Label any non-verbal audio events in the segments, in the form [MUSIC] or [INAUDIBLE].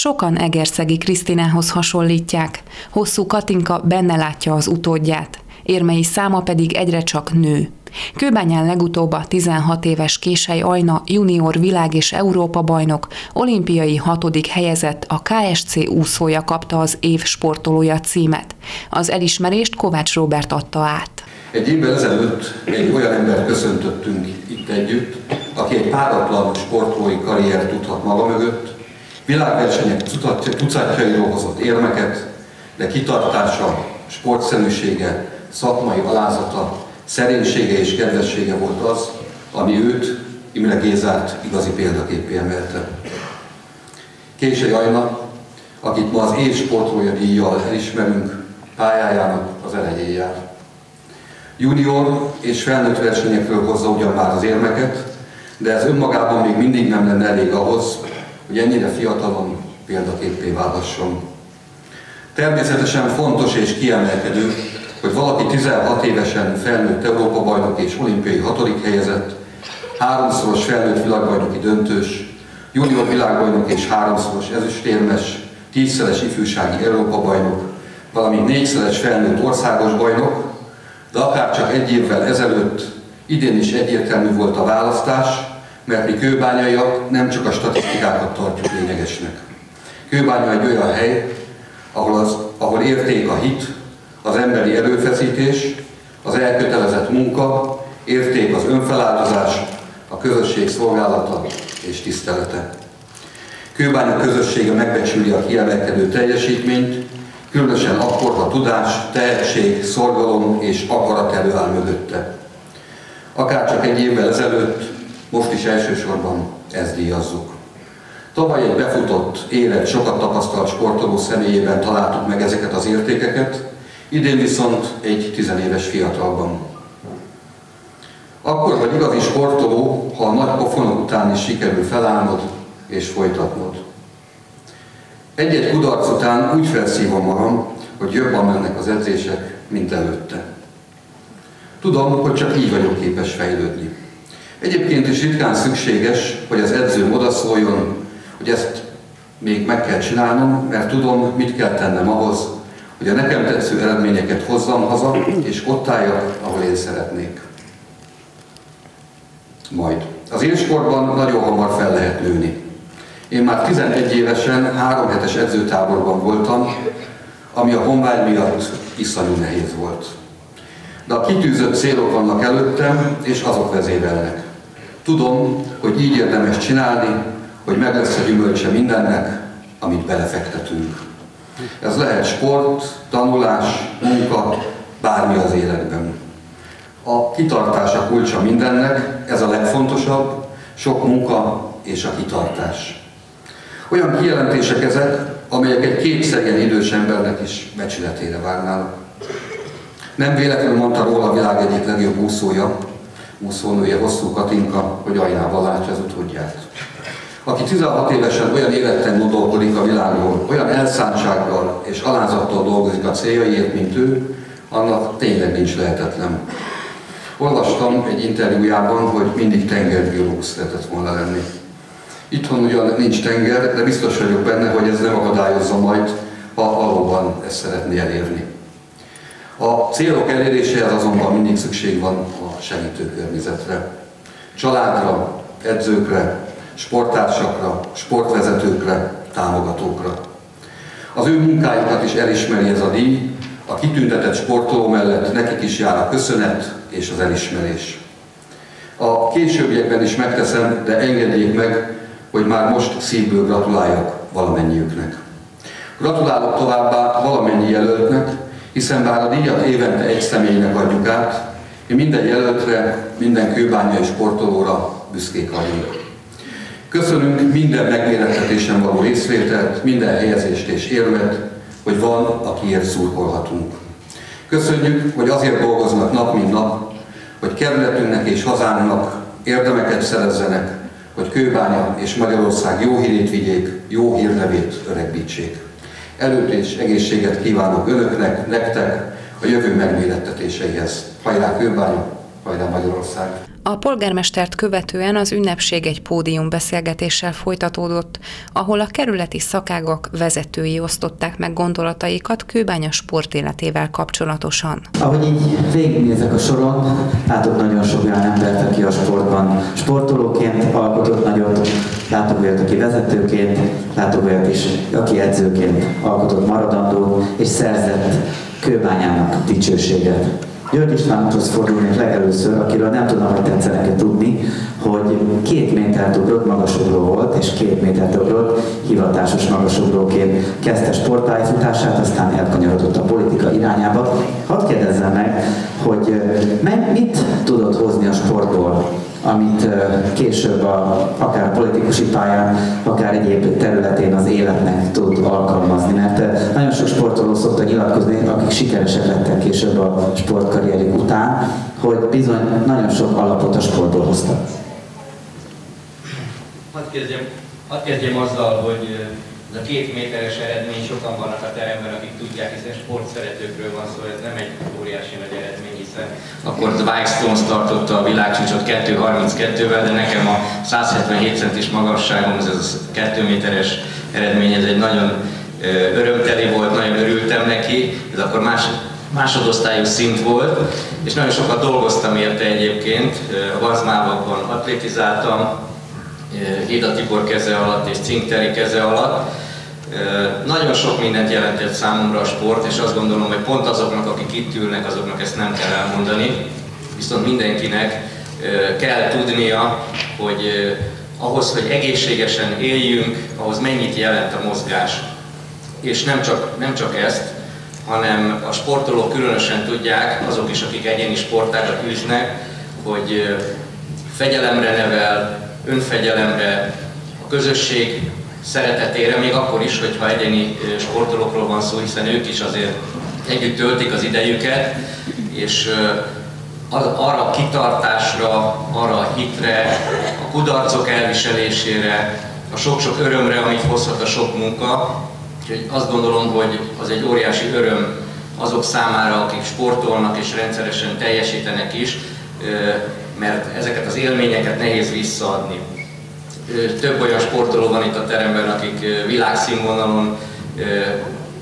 Sokan Egerszegi Krisztinához hasonlítják. Hosszú Katinka benne látja az utódját. Érmei száma pedig egyre csak nő. Kőbányán legutóbb a 16 éves Késely Ajna junior világ és Európa bajnok, olimpiai hatodik helyezett a KSC úszója kapta az év sportolója címet. Az elismerést Kovács Robert adta át. Egy évvel ezelőtt egy olyan embert köszöntöttünk itt együtt, aki egy páratlan sportolói karrier tudhat maga mögött, világversenyek tucatjairól hozott érmeket, de kitartása, sportszenűsége, szakmai alázata, szerénysége és kedvessége volt az, ami őt, Imre Gézát igazi példaképpé emelte. Kései Ajna, akit ma az év sportolója díjjal elismerünk, pályájának az elején jár. Junior és felnőtt versenyekről hozza ugyan már az érmeket, de ez önmagában még mindig nem lenne elég ahhoz, hogy ennyire fiatalon példaképpé válhasson. Természetesen fontos és kiemelkedő, hogy valaki 16 évesen felnőtt Európa bajnok és olimpiai hatodik helyezett, háromszoros felnőtt világbajnoki döntős, junior világbajnok és háromszoros ezüstérmes, tízszeres ifjúsági Európa bajnok, valamint négyszeres felnőtt országos bajnok, de akár csak egy évvel ezelőtt idén is egyértelmű volt a választás, mert mi kőbányaiak nem csak a statisztikákat tartjuk lényegesnek. Kőbánya egy olyan hely, ahol, az, ahol érték a hit, az emberi erőfeszítés, az elkötelezett munka, érték az önfeláldozás, a közösség szolgálata és tisztelete. Kőbánya közössége megbecsüli a kiemelkedő teljesítményt, különösen akkor, ha tudás, tehetség, szorgalom és akarat előáll mögötte. Akár egy évvel ezelőtt, most is elsősorban ezt díjazzuk. Tavaly egy befutott, élet, sokat tapasztalt sportoló személyében találtuk meg ezeket az értékeket, idén viszont egy tizenéves fiatalban. Akkor vagy igazi sportoló, ha a nagy pofonok után is sikerül felállnod és folytatnod. Egy-egy kudarc után úgy felszívom magam, hogy jobban mennek az edzések, mint előtte. Tudom, hogy csak így vagyok képes fejlődni. Egyébként is ritkán szükséges, hogy az edzőm odaszóljon, hogy ezt még meg kell csinálnom, mert tudom, mit kell tennem ahhoz, hogy a nekem tetsző eredményeket hozzam haza, és ott álljak, ahol én szeretnék. Majd. Az élsportban nagyon hamar fel lehet nőni. Én már 11 évesen három hetes edzőtáborban voltam, ami a honvágy miatt iszonyú nehéz volt. De a kitűzött célok vannak előttem, és azok vezérelnek. Tudom, hogy így érdemes csinálni, hogy meg lesz a gyümölcse mindennek, amit belefektetünk. Ez lehet sport, tanulás, munka, bármi az életben. A kitartás a kulcsa mindennek, ez a legfontosabb, sok munka és a kitartás. Olyan kijelentések ezek, amelyek egy kétszerjen idős embernek is becsületére várnának. Nem véletlenül mondta róla a világ egyik legjobb úszója, úszónője Hosszú Katinka, hogy ajnával látja az utódját. Aki 16 évesen olyan életten gondolkodik a világról, olyan elszántsággal és alázattal dolgozik a céljaiért, mint ő, annak tényleg nincs lehetetlen. Olvastam egy interjújában, hogy mindig tengerbiológus szeretett volna lenni. Itthon ugyan nincs tenger, de biztos vagyok benne, hogy ez nem akadályozza majd, ha valóban ezt szeretné elérni. A célok eléréséhez azonban mindig szükség van a segítőkörnyezetre. Családra, edzőkre, sporttársakra, sportvezetőkre, támogatókra. Az ő munkáikat is elismeri ez a díj, a kitüntetett sportoló mellett nekik is jár a köszönet és az elismerés. A későbbiekben is megteszem, de engedjék meg, hogy már most szívből gratuláljak valamennyiüknek. Gratulálok továbbá valamennyi jelöltnek, hiszen bár a díjat évente egy személynek adjuk át, én minden jelöltre, minden kőbányai sportolóra büszkék vagyunk. Köszönünk minden megmérettetésen való részvételt, minden helyezést és érvet, hogy van, akiért szurkolhatunk. Köszönjük, hogy azért dolgoznak nap, mint nap, hogy kerületünknek és hazánknak érdemeket szerezzenek, hogy Kőbánya és Magyarország jó hírét vigyék, jó hírnevét öregbítsék. Előtt és egészséget kívánok Önöknek, nektek, a jövő megmérettetéseihez. Hajrá Kőbánya, hajrá Magyarország! A polgármestert követően az ünnepség egy pódium beszélgetéssel folytatódott, ahol a kerületi szakágak vezetői osztották meg gondolataikat Kőbánya sportéletével kapcsolatosan. Ahogy így végignézek a soron, látok nagyon sok olyan embert, aki a sportban sportolóként alkotott nagyot, látok aki vezetőként, látok is, aki edzőként alkotott maradandót, és szerzett kőbányának dicsőséget. György Istvánhoz fordulnék legelőször, akiről nem tudom, hogy tetszenek tudni, hogy két métert ugrott, magasugró volt, és két métert ugrott, hivatásos magasugróként kezdte sportpályafutását, aztán elkanyarodott a politika irányába. Hadd kérdezzem meg, hogy mit tudott hozni a sportból amit később a, akár politikusi pályán, akár egyéb területén az életnek tud alkalmazni. Mert nagyon sok sportoló szokta nyilatkozni, akik sikeresek lettek később a sportkarrierik után, hogy bizony nagyon sok alapot a sportból hoztak. Hadd kezdjem, hadd kezdjem azzal, hogy ez a két méteres eredmény sokan vannak a teremben, akik tudják, hiszen sportszeretőkről van szó, ez nem egy óriási nagy eredmény, hiszen akkor Mike Stones tartotta a világcsúcsot 2.32-vel, de nekem a 177 centis magasságom, ez a 2 méteres eredmény, ez egy nagyon örömteli volt, nagyon örültem neki, ez akkor más, másodosztályú szint volt, és nagyon sokat dolgoztam érte egyébként, a Vazmávakban atlétizáltam, Héda Tibor keze alatt és Cinkteri keze alatt. Nagyon sok mindent jelentett számomra a sport, és azt gondolom, hogy pont azoknak, akik itt ülnek, azoknak ezt nem kell elmondani. Viszont mindenkinek kell tudnia, hogy ahhoz, hogy egészségesen éljünk, ahhoz mennyit jelent a mozgás. És nem csak, nem csak ezt, hanem a sportolók különösen tudják, azok is, akik egyéni sportágat űznek, hogy fegyelemre nevel, önfegyelemre, a közösség szeretetére, még akkor is, hogyha egyéni sportolókról van szó, hiszen ők is azért együtt töltik az idejüket, és arra a kitartásra, arra a hitre, a kudarcok elviselésére, a sok-sok örömre, amit hozhat a sok munka. Úgyhogy azt gondolom, hogy az egy óriási öröm azok számára, akik sportolnak és rendszeresen teljesítenek is, mert ezeket az élményeket nehéz visszaadni. Több olyan sportoló van itt a teremben, akik világszínvonalon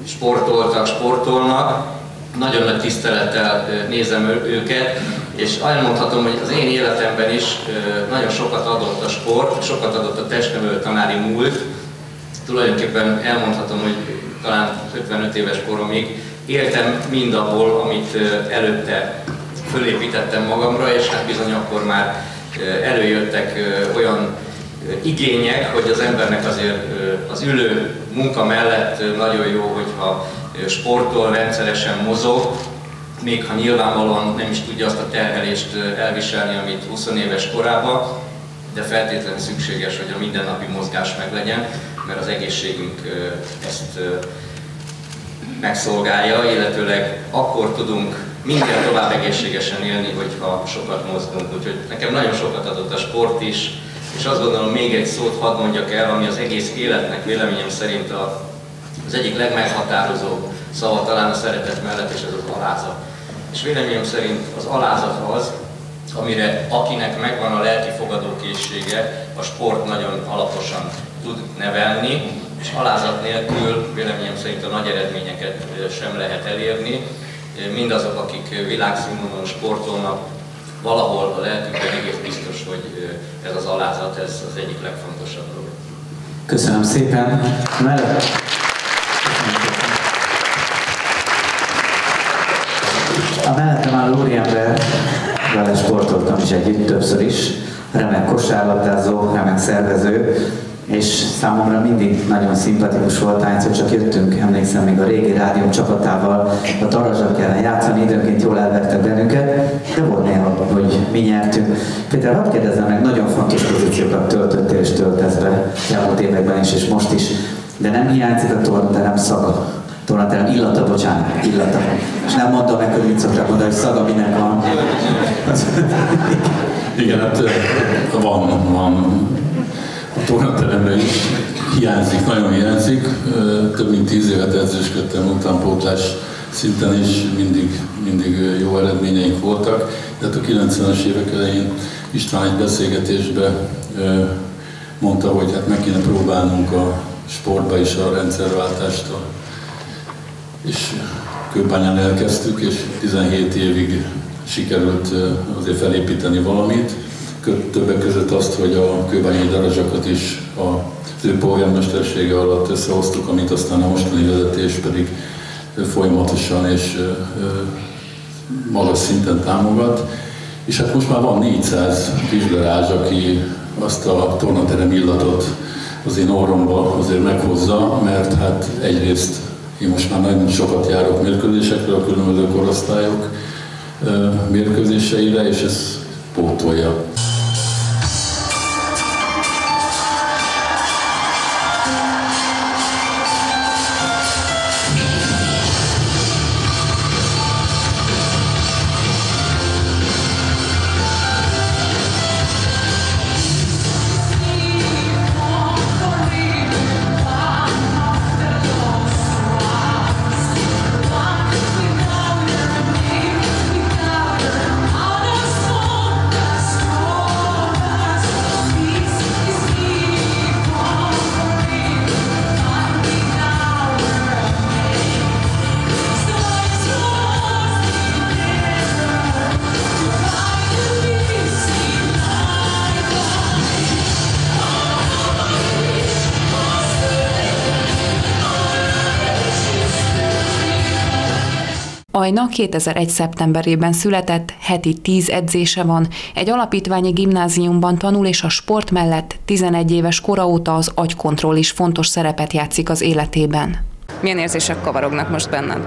sportoltak, sportolnak. Nagyon nagy tisztelettel nézem őket, és elmondhatom, hogy az én életemben is nagyon sokat adott a sport, sokat adott a testnevelő tanári múlt. Tulajdonképpen elmondhatom, hogy talán 55 éves koromig éltem mindabból, amit előtte fölépítettem magamra, és hát bizony akkor már előjöttek olyan igények, hogy az embernek azért az ülő munka mellett nagyon jó, hogyha sportol, rendszeresen mozog, még ha nyilvánvalóan nem is tudja azt a terhelést elviselni, amit 20 éves korában, de feltétlenül szükséges, hogy a mindennapi mozgás meglegyen, mert az egészségünk ezt megszolgálja, illetőleg akkor tudunk minden tovább egészségesen élni, hogyha sokat mozgunk. Úgyhogy nekem nagyon sokat adott a sport is, és azt gondolom még egy szót hadd mondjak el, ami az egész életnek véleményem szerint a, az egyik legmeghatározóbb szava talán a szeretet mellett, és ez az alázat. És véleményem szerint az alázat az, amire akinek megvan a lelki fogadókészsége, a sport nagyon alaposan tud nevelni, és alázat nélkül véleményem szerint a nagy eredményeket sem lehet elérni mindazok, akik világszínvonalon sportolnak, valahol a lelkükben egész biztos, hogy ez az alázat, ez az egyik legfontosabb dolog. Köszönöm szépen. Mellett... A mellettem álló úriember, vele sportoltam is együtt többször is, remek kosárlabdázó, remek szervező, és számomra mindig nagyon szimpatikus volt, hányszor csak jöttünk, emlékszem még a régi rádió csapatával a Tarazsak ellen játszani, időnként jól elvertek bennünket, de volt néha, hogy mi nyertünk. Péter, hadd kérdezzem meg, nagyon fontos pozíciókat töltöttél és töltesz be elmúlt években is, és most is, de nem hiányzik a tornaterem szaga. Tornaterem illata, bocsánat, illata. És nem mondta meg, hogy mit szokták mondani, hogy szaga minek van. Igen, hát van, van a tornateremre is hiányzik, nagyon hiányzik. Több mint tíz évet edzősködtem utánpótlás szinten is, mindig, mindig jó eredményeink voltak, de hát a 90-es évek elején István egy beszélgetésbe mondta, hogy hát meg kéne próbálnunk a sportba is a rendszerváltást. És Kőbányán elkezdtük, és 17 évig sikerült azért felépíteni valamit. Többek között azt, hogy a kőbányai darazsakat is az ő polgármestersége alatt összehoztuk, amit aztán a mostani vezetés pedig folyamatosan és magas szinten támogat. És hát most már van 400 kisgarázs, aki azt a tornaterem illatot az én orromba azért meghozza, mert hát egyrészt én most már nagyon sokat járok mérkőzésekre, a különböző korosztályok mérkőzéseire, és ez pótolja. 2001. szeptemberében született, heti 10 edzése van, egy alapítványi gimnáziumban tanul, és a sport mellett 11 éves kora óta az agykontroll is fontos szerepet játszik az életében. Milyen érzések kavarognak most benned?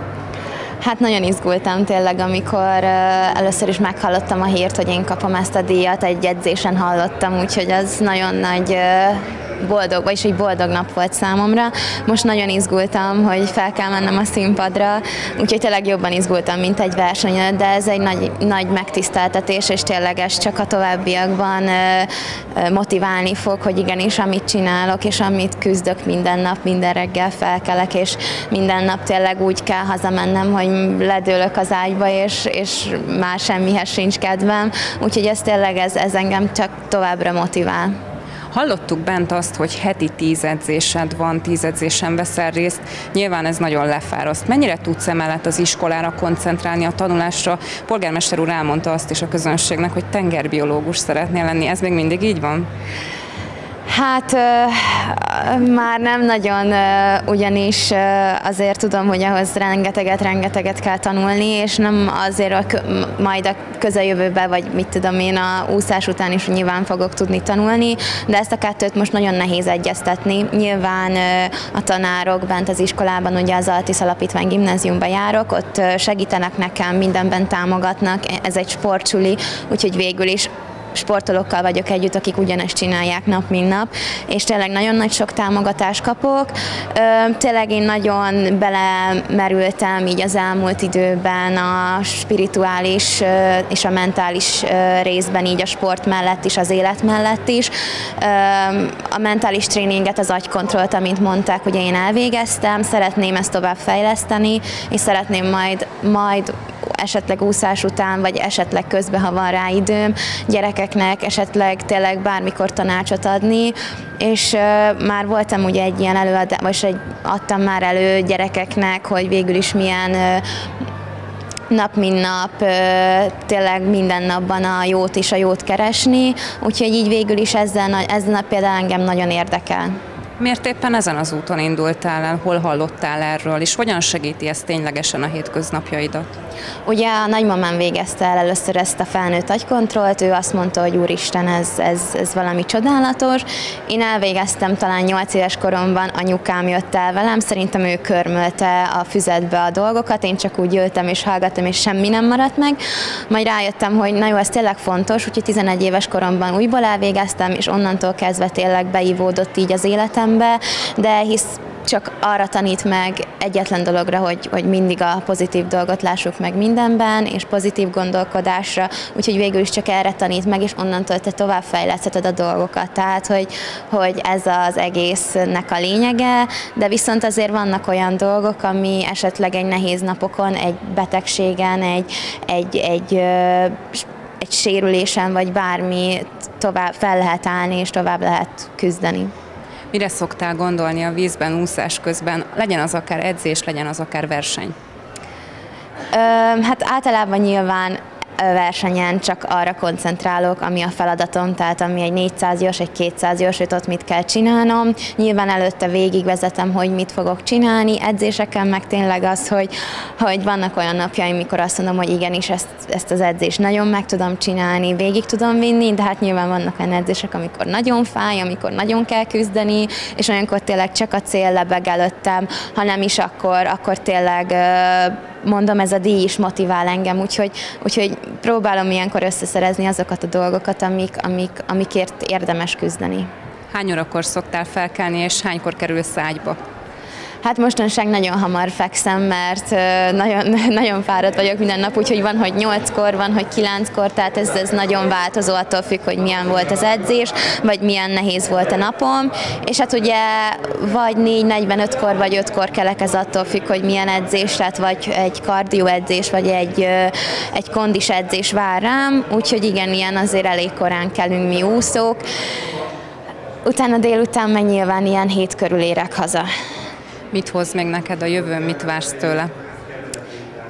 Hát nagyon izgultam tényleg, amikor először is meghallottam a hírt, hogy én kapom ezt a díjat, egy edzésen hallottam, úgyhogy az nagyon nagy boldog, vagyis egy boldog nap volt számomra. Most nagyon izgultam, hogy fel kell mennem a színpadra, úgyhogy tényleg jobban izgultam, mint egy versenyen, de ez egy nagy, nagy megtiszteltetés, és tényleg ez csak a továbbiakban motiválni fog, hogy igenis, amit csinálok, és amit küzdök minden nap, minden reggel felkelek, és minden nap tényleg úgy kell hazamennem, hogy ledőlök az ágyba, és, és már semmihez sincs kedvem, úgyhogy ez tényleg ez, ez engem csak továbbra motivál. Hallottuk bent azt, hogy heti tíz edzésed van, tíz edzésen veszel részt. Nyilván ez nagyon lefáraszt. Mennyire tudsz emellett az iskolára koncentrálni, a tanulásra? Polgármester úr elmondta azt is a közönségnek, hogy tengerbiológus szeretnél lenni. Ez még mindig így van? Hát már nem nagyon, ugyanis azért tudom, hogy ahhoz rengeteget, rengeteget kell tanulni, és nem azért majd a közeljövőben, vagy mit tudom én, a úszás után is nyilván fogok tudni tanulni, de ezt a kettőt most nagyon nehéz egyeztetni. Nyilván a tanárok bent az iskolában, ugye az Altis Alapítvány gimnáziumban járok, ott segítenek nekem, mindenben támogatnak, ez egy sportsuli, úgyhogy végül is sportolókkal vagyok együtt, akik ugyanezt csinálják nap, mint nap, és tényleg nagyon nagy sok támogatást kapok. Tényleg én nagyon belemerültem így az elmúlt időben a spirituális és a mentális részben, így a sport mellett is, az élet mellett is. A mentális tréninget, az agykontrollt, amint mondták, hogy én elvégeztem, szeretném ezt tovább fejleszteni, és szeretném majd, majd esetleg úszás után, vagy esetleg közben, ha van rá időm, gyerekeknek esetleg tényleg bármikor tanácsot adni, és már voltam ugye egy ilyen előadás, vagy egy, adtam már elő gyerekeknek, hogy végül is milyen nap mint nap, tényleg minden napban a jót és a jót keresni, úgyhogy így végül is ezzel, ezen a például engem nagyon érdekel. Miért éppen ezen az úton indultál el, hol hallottál erről, és hogyan segíti ez ténylegesen a hétköznapjaidat? Ugye a nagymamám végezte el először ezt a felnőtt agykontrollt, ő azt mondta, hogy úristen, ez, ez, ez valami csodálatos. Én elvégeztem talán 8 éves koromban, anyukám jött el velem, szerintem ő körmölte a füzetbe a dolgokat, én csak úgy ültem és hallgattam, és semmi nem maradt meg. Majd rájöttem, hogy na jó, ez tényleg fontos, úgyhogy 11 éves koromban újból elvégeztem, és onnantól kezdve tényleg beívódott így az életembe, de hisz csak arra tanít meg egyetlen dologra, hogy, hogy mindig a pozitív dolgot lássuk meg mindenben, és pozitív gondolkodásra, úgyhogy végül is csak erre tanít meg, és onnantól te tovább fejlesztheted a dolgokat. Tehát, hogy, hogy ez az egésznek a lényege, de viszont azért vannak olyan dolgok, ami esetleg egy nehéz napokon, egy betegségen, egy, egy, egy egy sérülésen vagy bármi tovább fel lehet állni és tovább lehet küzdeni. Mire szoktál gondolni a vízben úszás közben, legyen az akár edzés, legyen az akár verseny? Hát általában nyilván versenyen csak arra koncentrálok, ami a feladatom, tehát ami egy 400 gyors, egy 200 gyors, hogy ott mit kell csinálnom. Nyilván előtte végigvezetem, hogy mit fogok csinálni, edzéseken meg tényleg az, hogy, hogy vannak olyan napjaim, mikor azt mondom, hogy igenis ezt, ezt az edzést nagyon meg tudom csinálni, végig tudom vinni, de hát nyilván vannak olyan edzések, amikor nagyon fáj, amikor nagyon kell küzdeni, és olyankor tényleg csak a cél lebeg előttem, ha nem is akkor, akkor tényleg mondom, ez a díj is motivál engem, úgyhogy, úgyhogy próbálom ilyenkor összeszerezni azokat a dolgokat, amik, amik, amikért érdemes küzdeni. Hány órakor szoktál felkelni, és hánykor kerülsz ágyba? Hát mostanság nagyon hamar fekszem, mert nagyon, [LAUGHS] nagyon fáradt vagyok minden nap, úgyhogy van, hogy 8-kor, van, hogy 9-kor, tehát ez, ez nagyon változó attól függ, hogy milyen volt az edzés, vagy milyen nehéz volt a napom, és hát ugye vagy 4-45-kor, vagy 5-kor kelek, ez attól függ, hogy milyen edzés, tehát vagy egy kardió edzés, vagy egy, egy kondis edzés vár rám, úgyhogy igen, ilyen azért elég korán kelünk mi úszók. Utána délután meg nyilván ilyen hét körül érek haza. Mit hoz még neked a jövő, mit vársz tőle?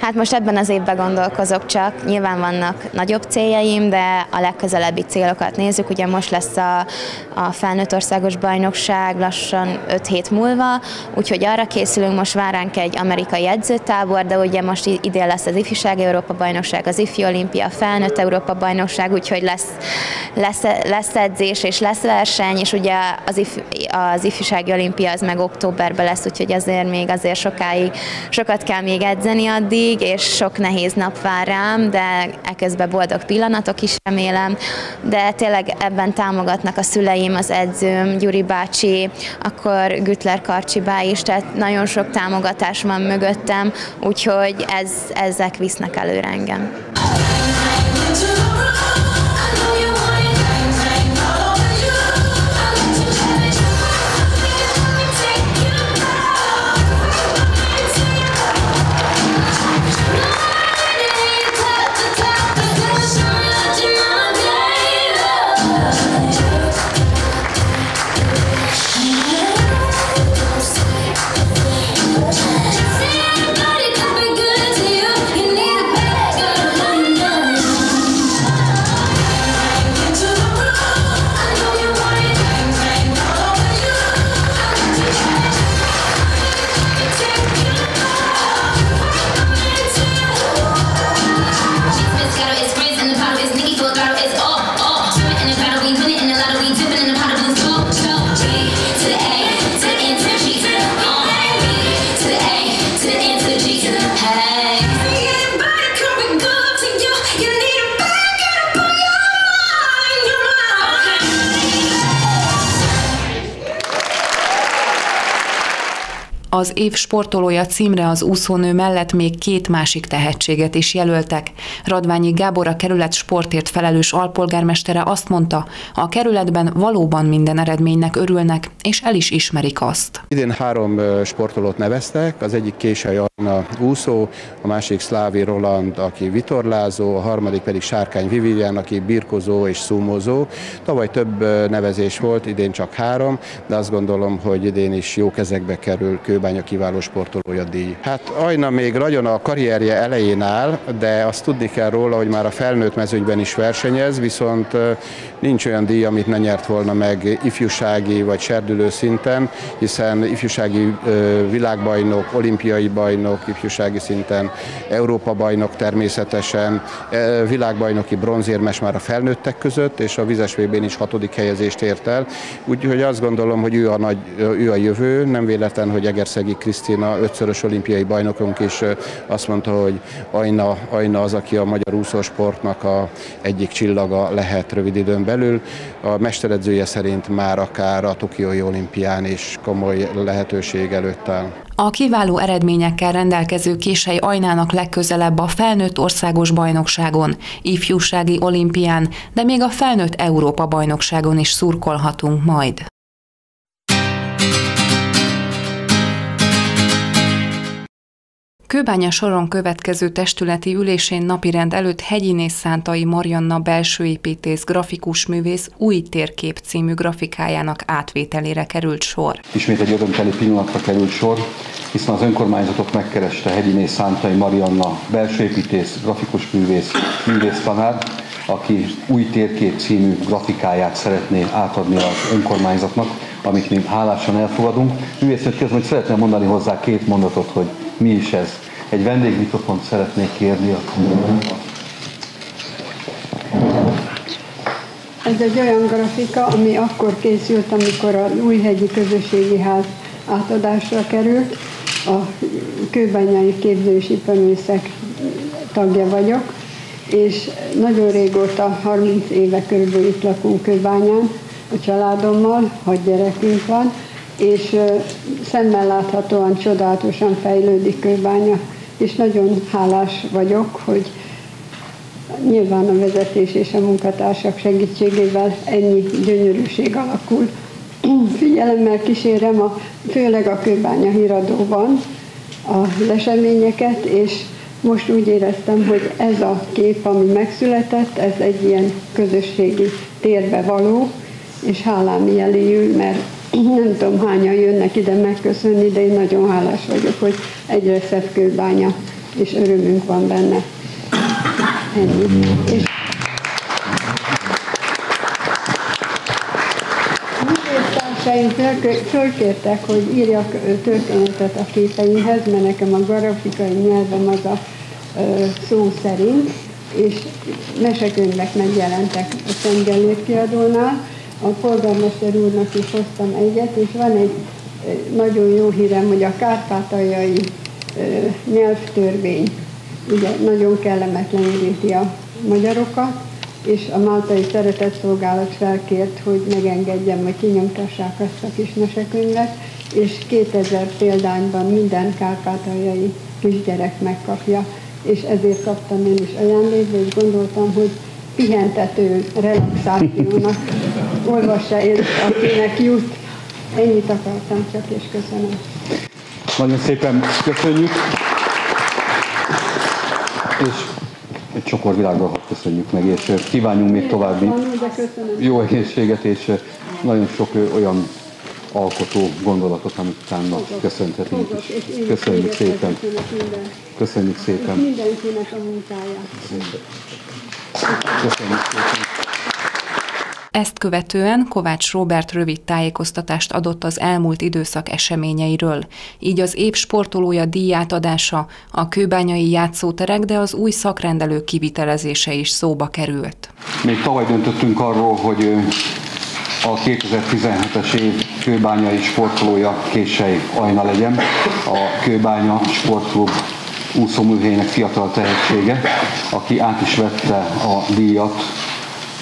Hát most ebben az évben gondolkozok csak, nyilván vannak nagyobb céljaim, de a legközelebbi célokat nézzük. Ugye most lesz a, a felnőtt országos bajnokság lassan 5 hét múlva, úgyhogy arra készülünk, most vár ránk egy amerikai edzőtábor, de ugye most idén lesz az ifjúság Európa bajnokság, az ifjú olimpia, felnőtt Európa bajnokság, úgyhogy lesz, lesz, lesz edzés és lesz verseny, és ugye az, if, az ifjúsági olimpia az meg októberben lesz, úgyhogy azért még azért sokáig, sokat kell még edzeni addig, hétig, és sok nehéz nap vár rám, de eközben boldog pillanatok is remélem, de tényleg ebben támogatnak a szüleim, az edzőm, Gyuri bácsi, akkor Gütler Karcsibá is, tehát nagyon sok támogatás van mögöttem, úgyhogy ez, ezek visznek előre engem. Év sportolója címre az úszónő mellett még két másik tehetséget is jelöltek. Radványi Gábor a kerület sportért felelős alpolgármestere azt mondta, a kerületben valóban minden eredménynek örülnek, és el is ismerik azt. Idén három sportolót neveztek, az egyik Kései Anna úszó, a másik Szlávi Roland, aki vitorlázó, a harmadik pedig Sárkány Vivian, aki birkozó és szumozó. Tavaly több nevezés volt, idén csak három, de azt gondolom, hogy idén is jó kezekbe kerül Kőbány a kiváló sportolója díj. Hát Ajna még nagyon a karrierje elején áll, de azt tudni kell róla, hogy már a felnőtt mezőnyben is versenyez, viszont nincs olyan díj, amit ne nyert volna meg ifjúsági vagy serdülő szinten, hiszen ifjúsági világbajnok, olimpiai bajnok, ifjúsági szinten Európa bajnok természetesen, világbajnoki bronzérmes már a felnőttek között, és a vizes vb is hatodik helyezést ért el. Úgyhogy azt gondolom, hogy ő a, nagy, ő a jövő, nem véletlen, hogy Egerszeg Szegi Krisztina, ötszörös olimpiai bajnokunk is azt mondta, hogy Ajna, Ajna az, aki a magyar úszósportnak a egyik csillaga lehet rövid időn belül. A mesteredzője szerint már akár a Tokiói olimpián is komoly lehetőség előtt áll. A kiváló eredményekkel rendelkező Kései Ajnának legközelebb a felnőtt országos bajnokságon, ifjúsági olimpián, de még a felnőtt Európa bajnokságon is szurkolhatunk majd. Kőbánya soron következő testületi ülésén napirend előtt Hegyinész Szántai Marianna belsőépítész grafikus művész új térkép című grafikájának átvételére került sor. Ismét egy örömteli pillanatra került sor, hiszen az önkormányzatot megkereste Hegyinész Szántai Marianna belsőépítész, grafikus művész, művész tanár, aki új térkép című grafikáját szeretné átadni az önkormányzatnak, amit mi hálásan elfogadunk. Művészet közben szeretném mondani hozzá két mondatot, hogy mi is ez. Egy vendégmikrofont szeretnék kérni. Ez egy olyan grafika, ami akkor készült, amikor a Újhegyi Közösségi Ház átadásra került. A kőbányai képző és tagja vagyok, és nagyon régóta, 30 éve körülbelül itt lakunk Kőbányán, a családommal, hat gyerekünk van, és szemmel láthatóan csodálatosan fejlődik Kőbánya, és nagyon hálás vagyok, hogy nyilván a vezetés és a munkatársak segítségével ennyi gyönyörűség alakul. [CLEARS THROAT] Figyelemmel kísérem a, főleg a Kőbánya híradóban az eseményeket, és most úgy éreztem, hogy ez a kép, ami megszületett, ez egy ilyen közösségi térbe való, és hálám jeléül, mert nem tudom hányan jönnek ide megköszönni, de én nagyon hálás vagyok, hogy egyre szebb kőbánya, és örömünk van benne. Ennyi. És társaim fölkértek, hogy írjak történetet a képeimhez, mert nekem a grafikai nyelvem az a szó szerint, és mesekönyvek megjelentek a Szentgellért kiadónál, a polgármester úrnak is hoztam egyet, és van egy nagyon jó hírem, hogy a kárpátaljai nyelvtörvény. Ugye nagyon kellemetlen érinti a magyarokat, és a Máltai Szeretetszolgálat felkért, hogy megengedjem, hogy kinyomtassák azt a kis mesekönyvet, és 2000 példányban minden kárpátaljai kisgyerek megkapja, és ezért kaptam én is ajándékba, és gondoltam, hogy pihentető relaxációnak olvassa el, akinek jut. Ennyit akartam csak, és köszönöm. Nagyon szépen köszönjük. És egy csokor világról köszönjük meg, és kívánjunk még további jó egészséget, és nagyon sok olyan alkotó gondolatot, amit utána köszönhetünk is. Köszönjük szépen. Köszönjük szépen. Mindenkinek a munkáját. Köszönjük szépen. Ezt követően Kovács Robert rövid tájékoztatást adott az elmúlt időszak eseményeiről, így az év sportolója díjátadása, a kőbányai játszóterek, de az új szakrendelő kivitelezése is szóba került. Még tavaly döntöttünk arról, hogy a 2017-es év kőbányai sportolója Kései Ajna legyen. A Kőbánya Sportklub úszóműhelyének fiatal tehetsége, aki át is vette a díjat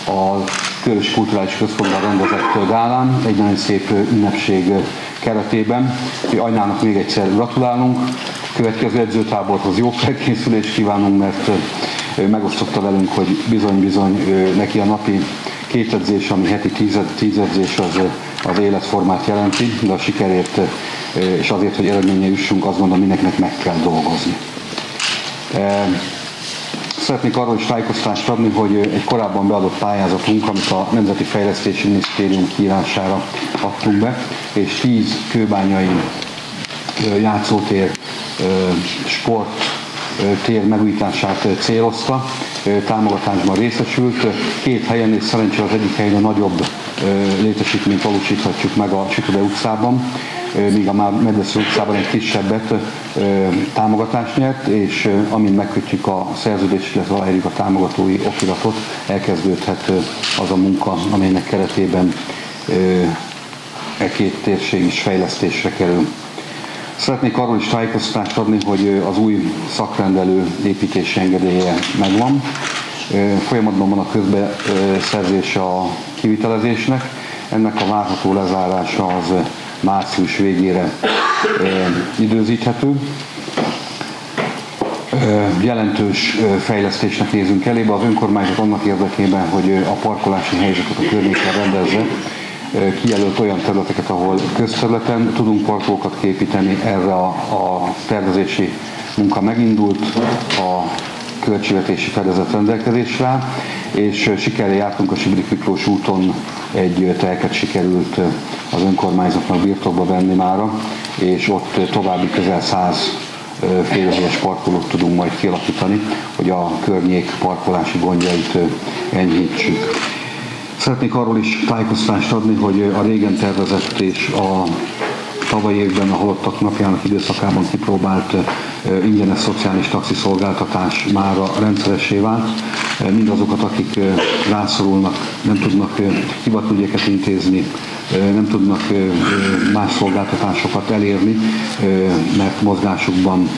a Körös Kulturális Központban rendezett gálán, egy nagyon szép ünnepség keretében. Ajnának még egyszer gratulálunk, következő edzőtáborhoz jó felkészülést kívánunk, mert megosztotta velünk, hogy bizony-bizony neki a napi két edzés, ami heti tíz, tíz edzés az, az életformát jelenti, de a sikerért és azért, hogy eredménye jussunk, azt gondolom mindenkinek meg kell dolgozni. Szeretnék arról is tájékoztást adni, hogy egy korábban beadott pályázatunk, amit a Nemzeti Fejlesztési Minisztérium kiírására adtunk be, és 10 kőbányai játszótér, sport tér megújítását célozta, támogatásban részesült. Két helyen, és szerencsére az egyik helyen a nagyobb létesítményt valósíthatjuk meg a Csitode utcában míg a Medvesző utcában egy kisebbet támogatást nyert, és amint megkötjük a szerződést, illetve aláírjuk a támogatói okiratot, elkezdődhet az a munka, amelynek keretében e két térség is fejlesztésre kerül. Szeretnék arról is tájékoztatást adni, hogy az új szakrendelő építési engedélye megvan. Folyamatban van a közbeszerzés a kivitelezésnek. Ennek a várható lezárása az március végére időzíthető. Jelentős fejlesztésnek nézünk elébe. Az önkormányzat annak érdekében, hogy a parkolási helyzetet a környéken rendezze, kijelölt olyan területeket, ahol közterületen tudunk parkolókat képíteni, erre a, a tervezési munka megindult, a költségvetési fedezet rendelkezésre, és sikerrel jártunk a Sibrik Miklós úton, egy telket sikerült az önkormányzatnak birtokba venni mára, és ott további közel 100 félhelyes parkolót tudunk majd kialakítani, hogy a környék parkolási gondjait enyhítsük. Szeretnék arról is tájékoztást adni, hogy a régen tervezett és a tavaly évben a halottak napjának időszakában kipróbált ingyenes szociális taxiszolgáltatás már a rendszeressé vált. Mindazokat, akik rászorulnak, nem tudnak hivatügyeket intézni, nem tudnak más szolgáltatásokat elérni, mert mozgásukban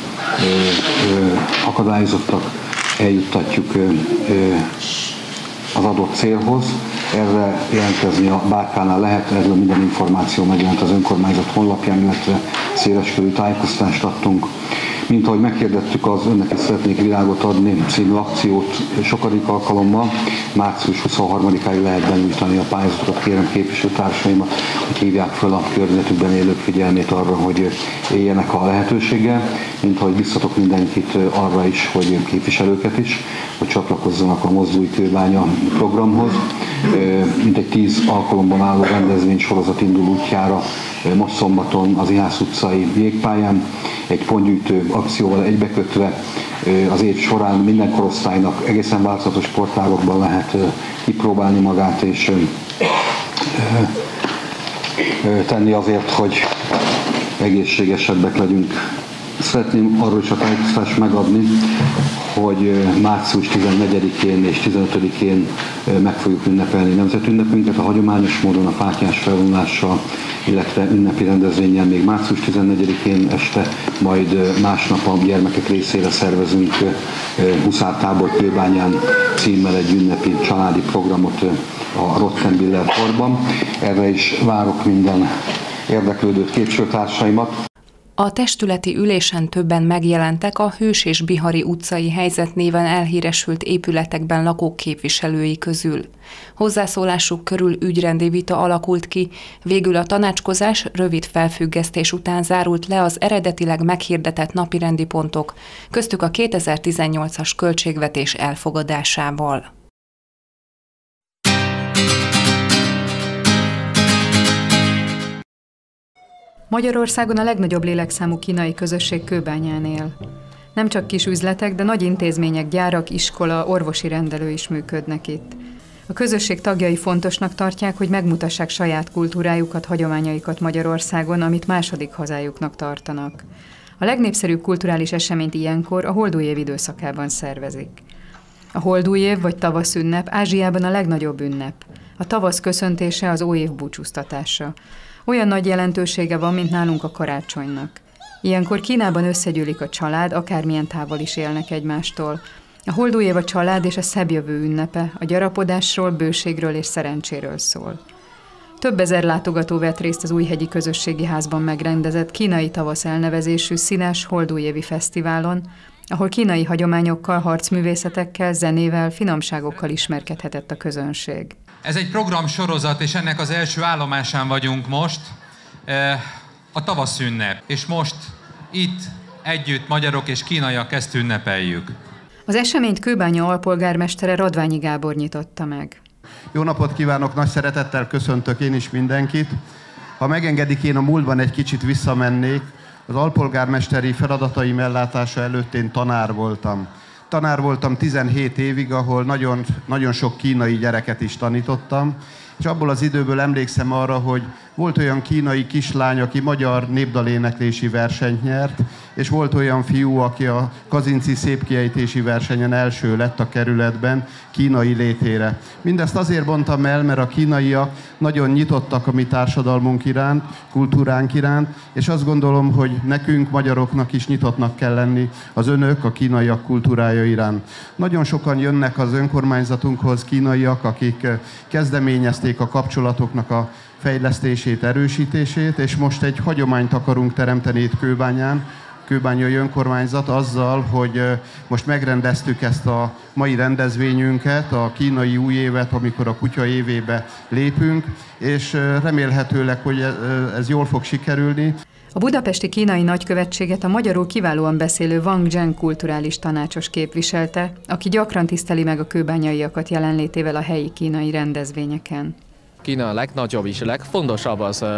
akadályozottak, eljuttatjuk az adott célhoz. Erre jelentkezni a bárkánál lehet, erről minden információ megjelent az önkormányzat honlapján, illetve széleskörű tájékoztást adtunk mint ahogy megkérdettük, az önnek is szeretnék világot adni című akciót sokadik alkalommal. Március 23-áig lehet benyújtani a pályázatokat, kérem képviselőtársaimat, hogy hívják fel a környezetükben élők figyelmét arra, hogy éljenek a lehetőséggel, mint ahogy biztatok mindenkit arra is, hogy képviselőket is, hogy csatlakozzanak a Mozdulj Kőbánya programhoz. Egy tíz alkalomban álló rendezvény sorozat indul útjára most szombaton az Ihász utcai jégpályán, egy pontgyűjtő akcióval egybekötve az év során minden korosztálynak egészen változatos sportágokban lehet kipróbálni magát és tenni azért, hogy egészségesebbek legyünk. Szeretném arról is a tájékoztatást megadni, hogy március 14-én és 15-én meg fogjuk ünnepelni nemzetünnepünket a hagyományos módon a fátyás felvonulással, illetve ünnepi rendezvényen még március 14-én este, majd másnap a gyermekek részére szervezünk Huszártábor Kőbányán címmel egy ünnepi családi programot a Rottenbiller korban. Erre is várok minden érdeklődőt képviselőtársaimat. A testületi ülésen többen megjelentek a Hős és Bihari utcai helyzet néven elhíresült épületekben lakók képviselői közül. Hozzászólásuk körül ügyrendi vita alakult ki, végül a tanácskozás rövid felfüggesztés után zárult le az eredetileg meghirdetett napirendi pontok, köztük a 2018-as költségvetés elfogadásával. Magyarországon a legnagyobb lélekszámú kínai közösség Kőbányán él. Nem csak kis üzletek, de nagy intézmények, gyárak, iskola, orvosi rendelő is működnek itt. A közösség tagjai fontosnak tartják, hogy megmutassák saját kultúrájukat, hagyományaikat Magyarországon, amit második hazájuknak tartanak. A legnépszerűbb kulturális eseményt ilyenkor a holdújév időszakában szervezik. A holdújév vagy tavaszünnep Ázsiában a legnagyobb ünnep. A tavasz köszöntése az óév búcsúztatása. Olyan nagy jelentősége van, mint nálunk a karácsonynak. Ilyenkor Kínában összegyűlik a család, akármilyen távol is élnek egymástól. A holdújév a család és a szebb jövő ünnepe, a gyarapodásról, bőségről és szerencséről szól. Több ezer látogató vett részt az Újhegyi Közösségi Házban megrendezett kínai tavasz elnevezésű színes holdújévi fesztiválon, ahol kínai hagyományokkal, harcművészetekkel, zenével, finomságokkal ismerkedhetett a közönség. Ez egy programsorozat, és ennek az első állomásán vagyunk most, eh, a tavaszünnep. És most itt együtt magyarok és kínaiak ezt ünnepeljük. Az eseményt Kőbánya alpolgármestere Radványi Gábor nyitotta meg. Jó napot kívánok, nagy szeretettel köszöntök én is mindenkit. Ha megengedik, én a múltban egy kicsit visszamennék. Az alpolgármesteri feladataim ellátása előtt én tanár voltam tanár voltam 17 évig, ahol nagyon, nagyon sok kínai gyereket is tanítottam, és abból az időből emlékszem arra, hogy volt olyan kínai kislány, aki magyar népdaléneklési versenyt nyert, és volt olyan fiú, aki a Kazinci szépkiejtési versenyen első lett a kerületben kínai létére. Mindezt azért mondtam el, mert a kínaiak nagyon nyitottak a mi társadalmunk iránt, kultúránk iránt, és azt gondolom, hogy nekünk, magyaroknak is nyitottnak kell lenni az önök, a kínaiak kultúrája iránt. Nagyon sokan jönnek az önkormányzatunkhoz kínaiak, akik kezdeményezték a kapcsolatoknak a fejlesztését, erősítését, és most egy hagyományt akarunk teremteni itt Kőbányán, Kőbányai Önkormányzat azzal, hogy most megrendeztük ezt a mai rendezvényünket, a kínai új évet, amikor a kutya évébe lépünk, és remélhetőleg, hogy ez jól fog sikerülni. A budapesti kínai nagykövetséget a magyarul kiválóan beszélő Wang Zheng kulturális tanácsos képviselte, aki gyakran tiszteli meg a kőbányaiakat jelenlétével a helyi kínai rendezvényeken. Kína legnagyobb és legfontosabb az uh,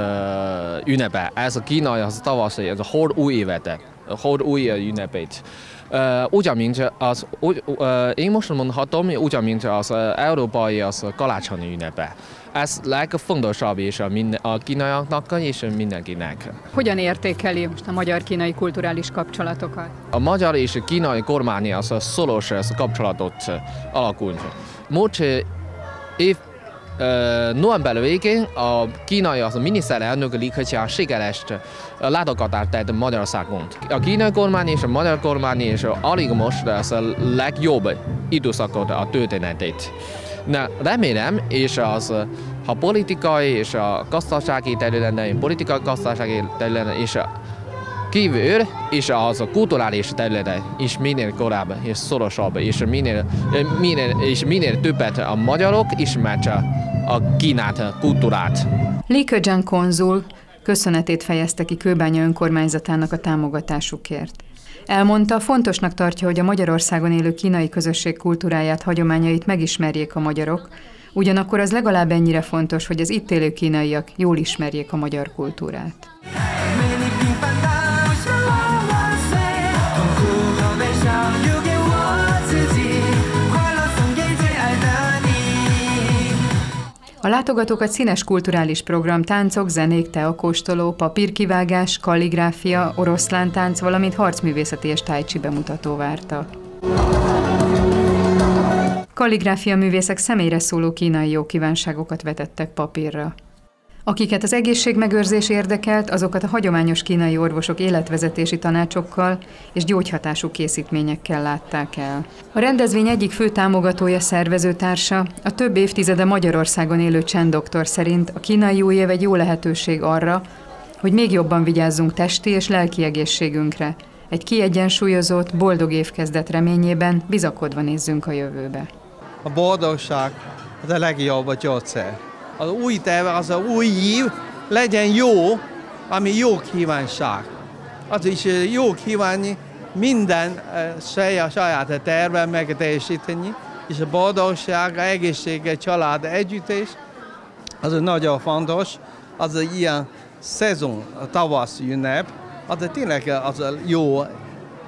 ünnepe. Ez a kínai az tavaszi, ez a hord új évet, új ünnepét. Uh, ugyanmint az, úgy, uh, én most mondhatom, ugyanmint az uh, európai az kalácsonyi ünnepe. Ez legfontosabb és a, minden, a kínaiaknak és mindenkinek. Hogyan értékeli most a magyar-kínai kulturális kapcsolatokat? A magyar és kínai kormány az szoros kapcsolatot alakult. Múlt év november végén a kínai az a miniszterelnök Li Keqiang sikeres látogatást tett Magyarországon. A kínai kormány és a magyar kormány és alig most az a legjobb időszakot a történetét. Na, remélem, és az ha politikai és a gazdasági területen, politikai gazdasági területen a kívül és az a kulturális területen is minél korábban és szorosabb, és minél, minél, és minél többet a magyarok ismert a Kínát, kultúrát. Li Keqiang konzul köszönetét fejezte ki Kőbánya önkormányzatának a támogatásukért. Elmondta, fontosnak tartja, hogy a Magyarországon élő kínai közösség kultúráját, hagyományait megismerjék a magyarok, ugyanakkor az legalább ennyire fontos, hogy az itt élő kínaiak jól ismerjék a magyar kultúrát. A látogatókat színes kulturális program, táncok, zenék, teakóstoló, papírkivágás, kalligráfia, oroszlántánc, valamint harcművészeti és tájcsi bemutató várta. Kalligráfia művészek személyre szóló kínai jó kívánságokat vetettek papírra. Akiket az egészségmegőrzés érdekelt, azokat a hagyományos kínai orvosok életvezetési tanácsokkal és gyógyhatású készítményekkel látták el. A rendezvény egyik fő támogatója, szervezőtársa, a több évtizede Magyarországon élő csendoktor szerint a kínai új év egy jó lehetőség arra, hogy még jobban vigyázzunk testi és lelki egészségünkre, egy kiegyensúlyozott, boldog évkezdet reményében bizakodva nézzünk a jövőbe. A boldogság az a legjobb a gyógyszer az új terve, az a új év legyen jó, ami jó kívánság. Az is jó kívánni minden saját, saját terve megteljesíteni, és a boldogság, egészsége, család együttés, az nagyon fontos, az ilyen szezon, tavasz ünnep, az tényleg az jó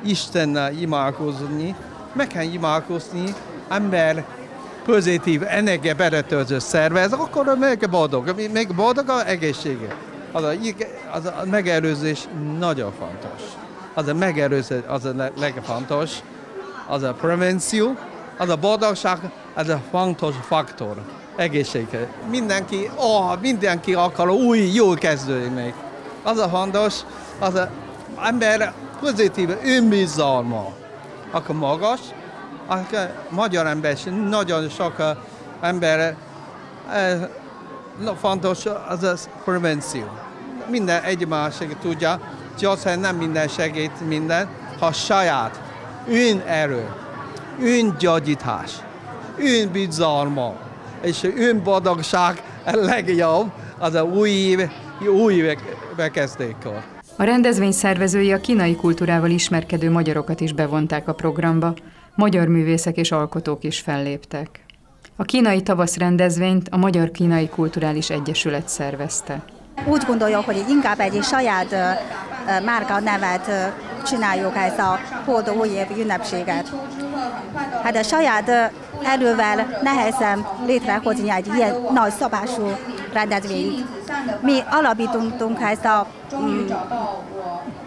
Istennel imádkozni, meg kell imádkozni, ember pozitív energia beletöltő szervez, akkor meg boldog, még boldog a egészsége. Az a, az a megelőzés nagyon fontos. Az a megelőzés az a legfontos, az a prevenció, az a boldogság, az a fontos faktor egészségre. Mindenki, oh, mindenki akar új, jó kezdődni Az a fontos, az a ember pozitív önbizalma, akkor magas, a magyar ember nagyon sok ember fontos az a prevenció. Minden egymásig tudja, gyógyszer nem minden segít minden, ha saját önerő, öngyógyítás, önbizalma és önboldogság a legjobb az a új év, új év bekezdékkor. A rendezvény szervezői a kínai kultúrával ismerkedő magyarokat is bevonták a programba, magyar művészek és alkotók is felléptek. A kínai tavasz rendezvényt a Magyar-Kínai Kulturális Egyesület szervezte. Úgy gondoljuk, hogy inkább egy saját márka nevet csináljuk ezt a Hódó új év ünnepséget. Hát a saját erővel nehezen létrehozni egy ilyen nagy szabású rendezvényt. Mi alapítunk ezt a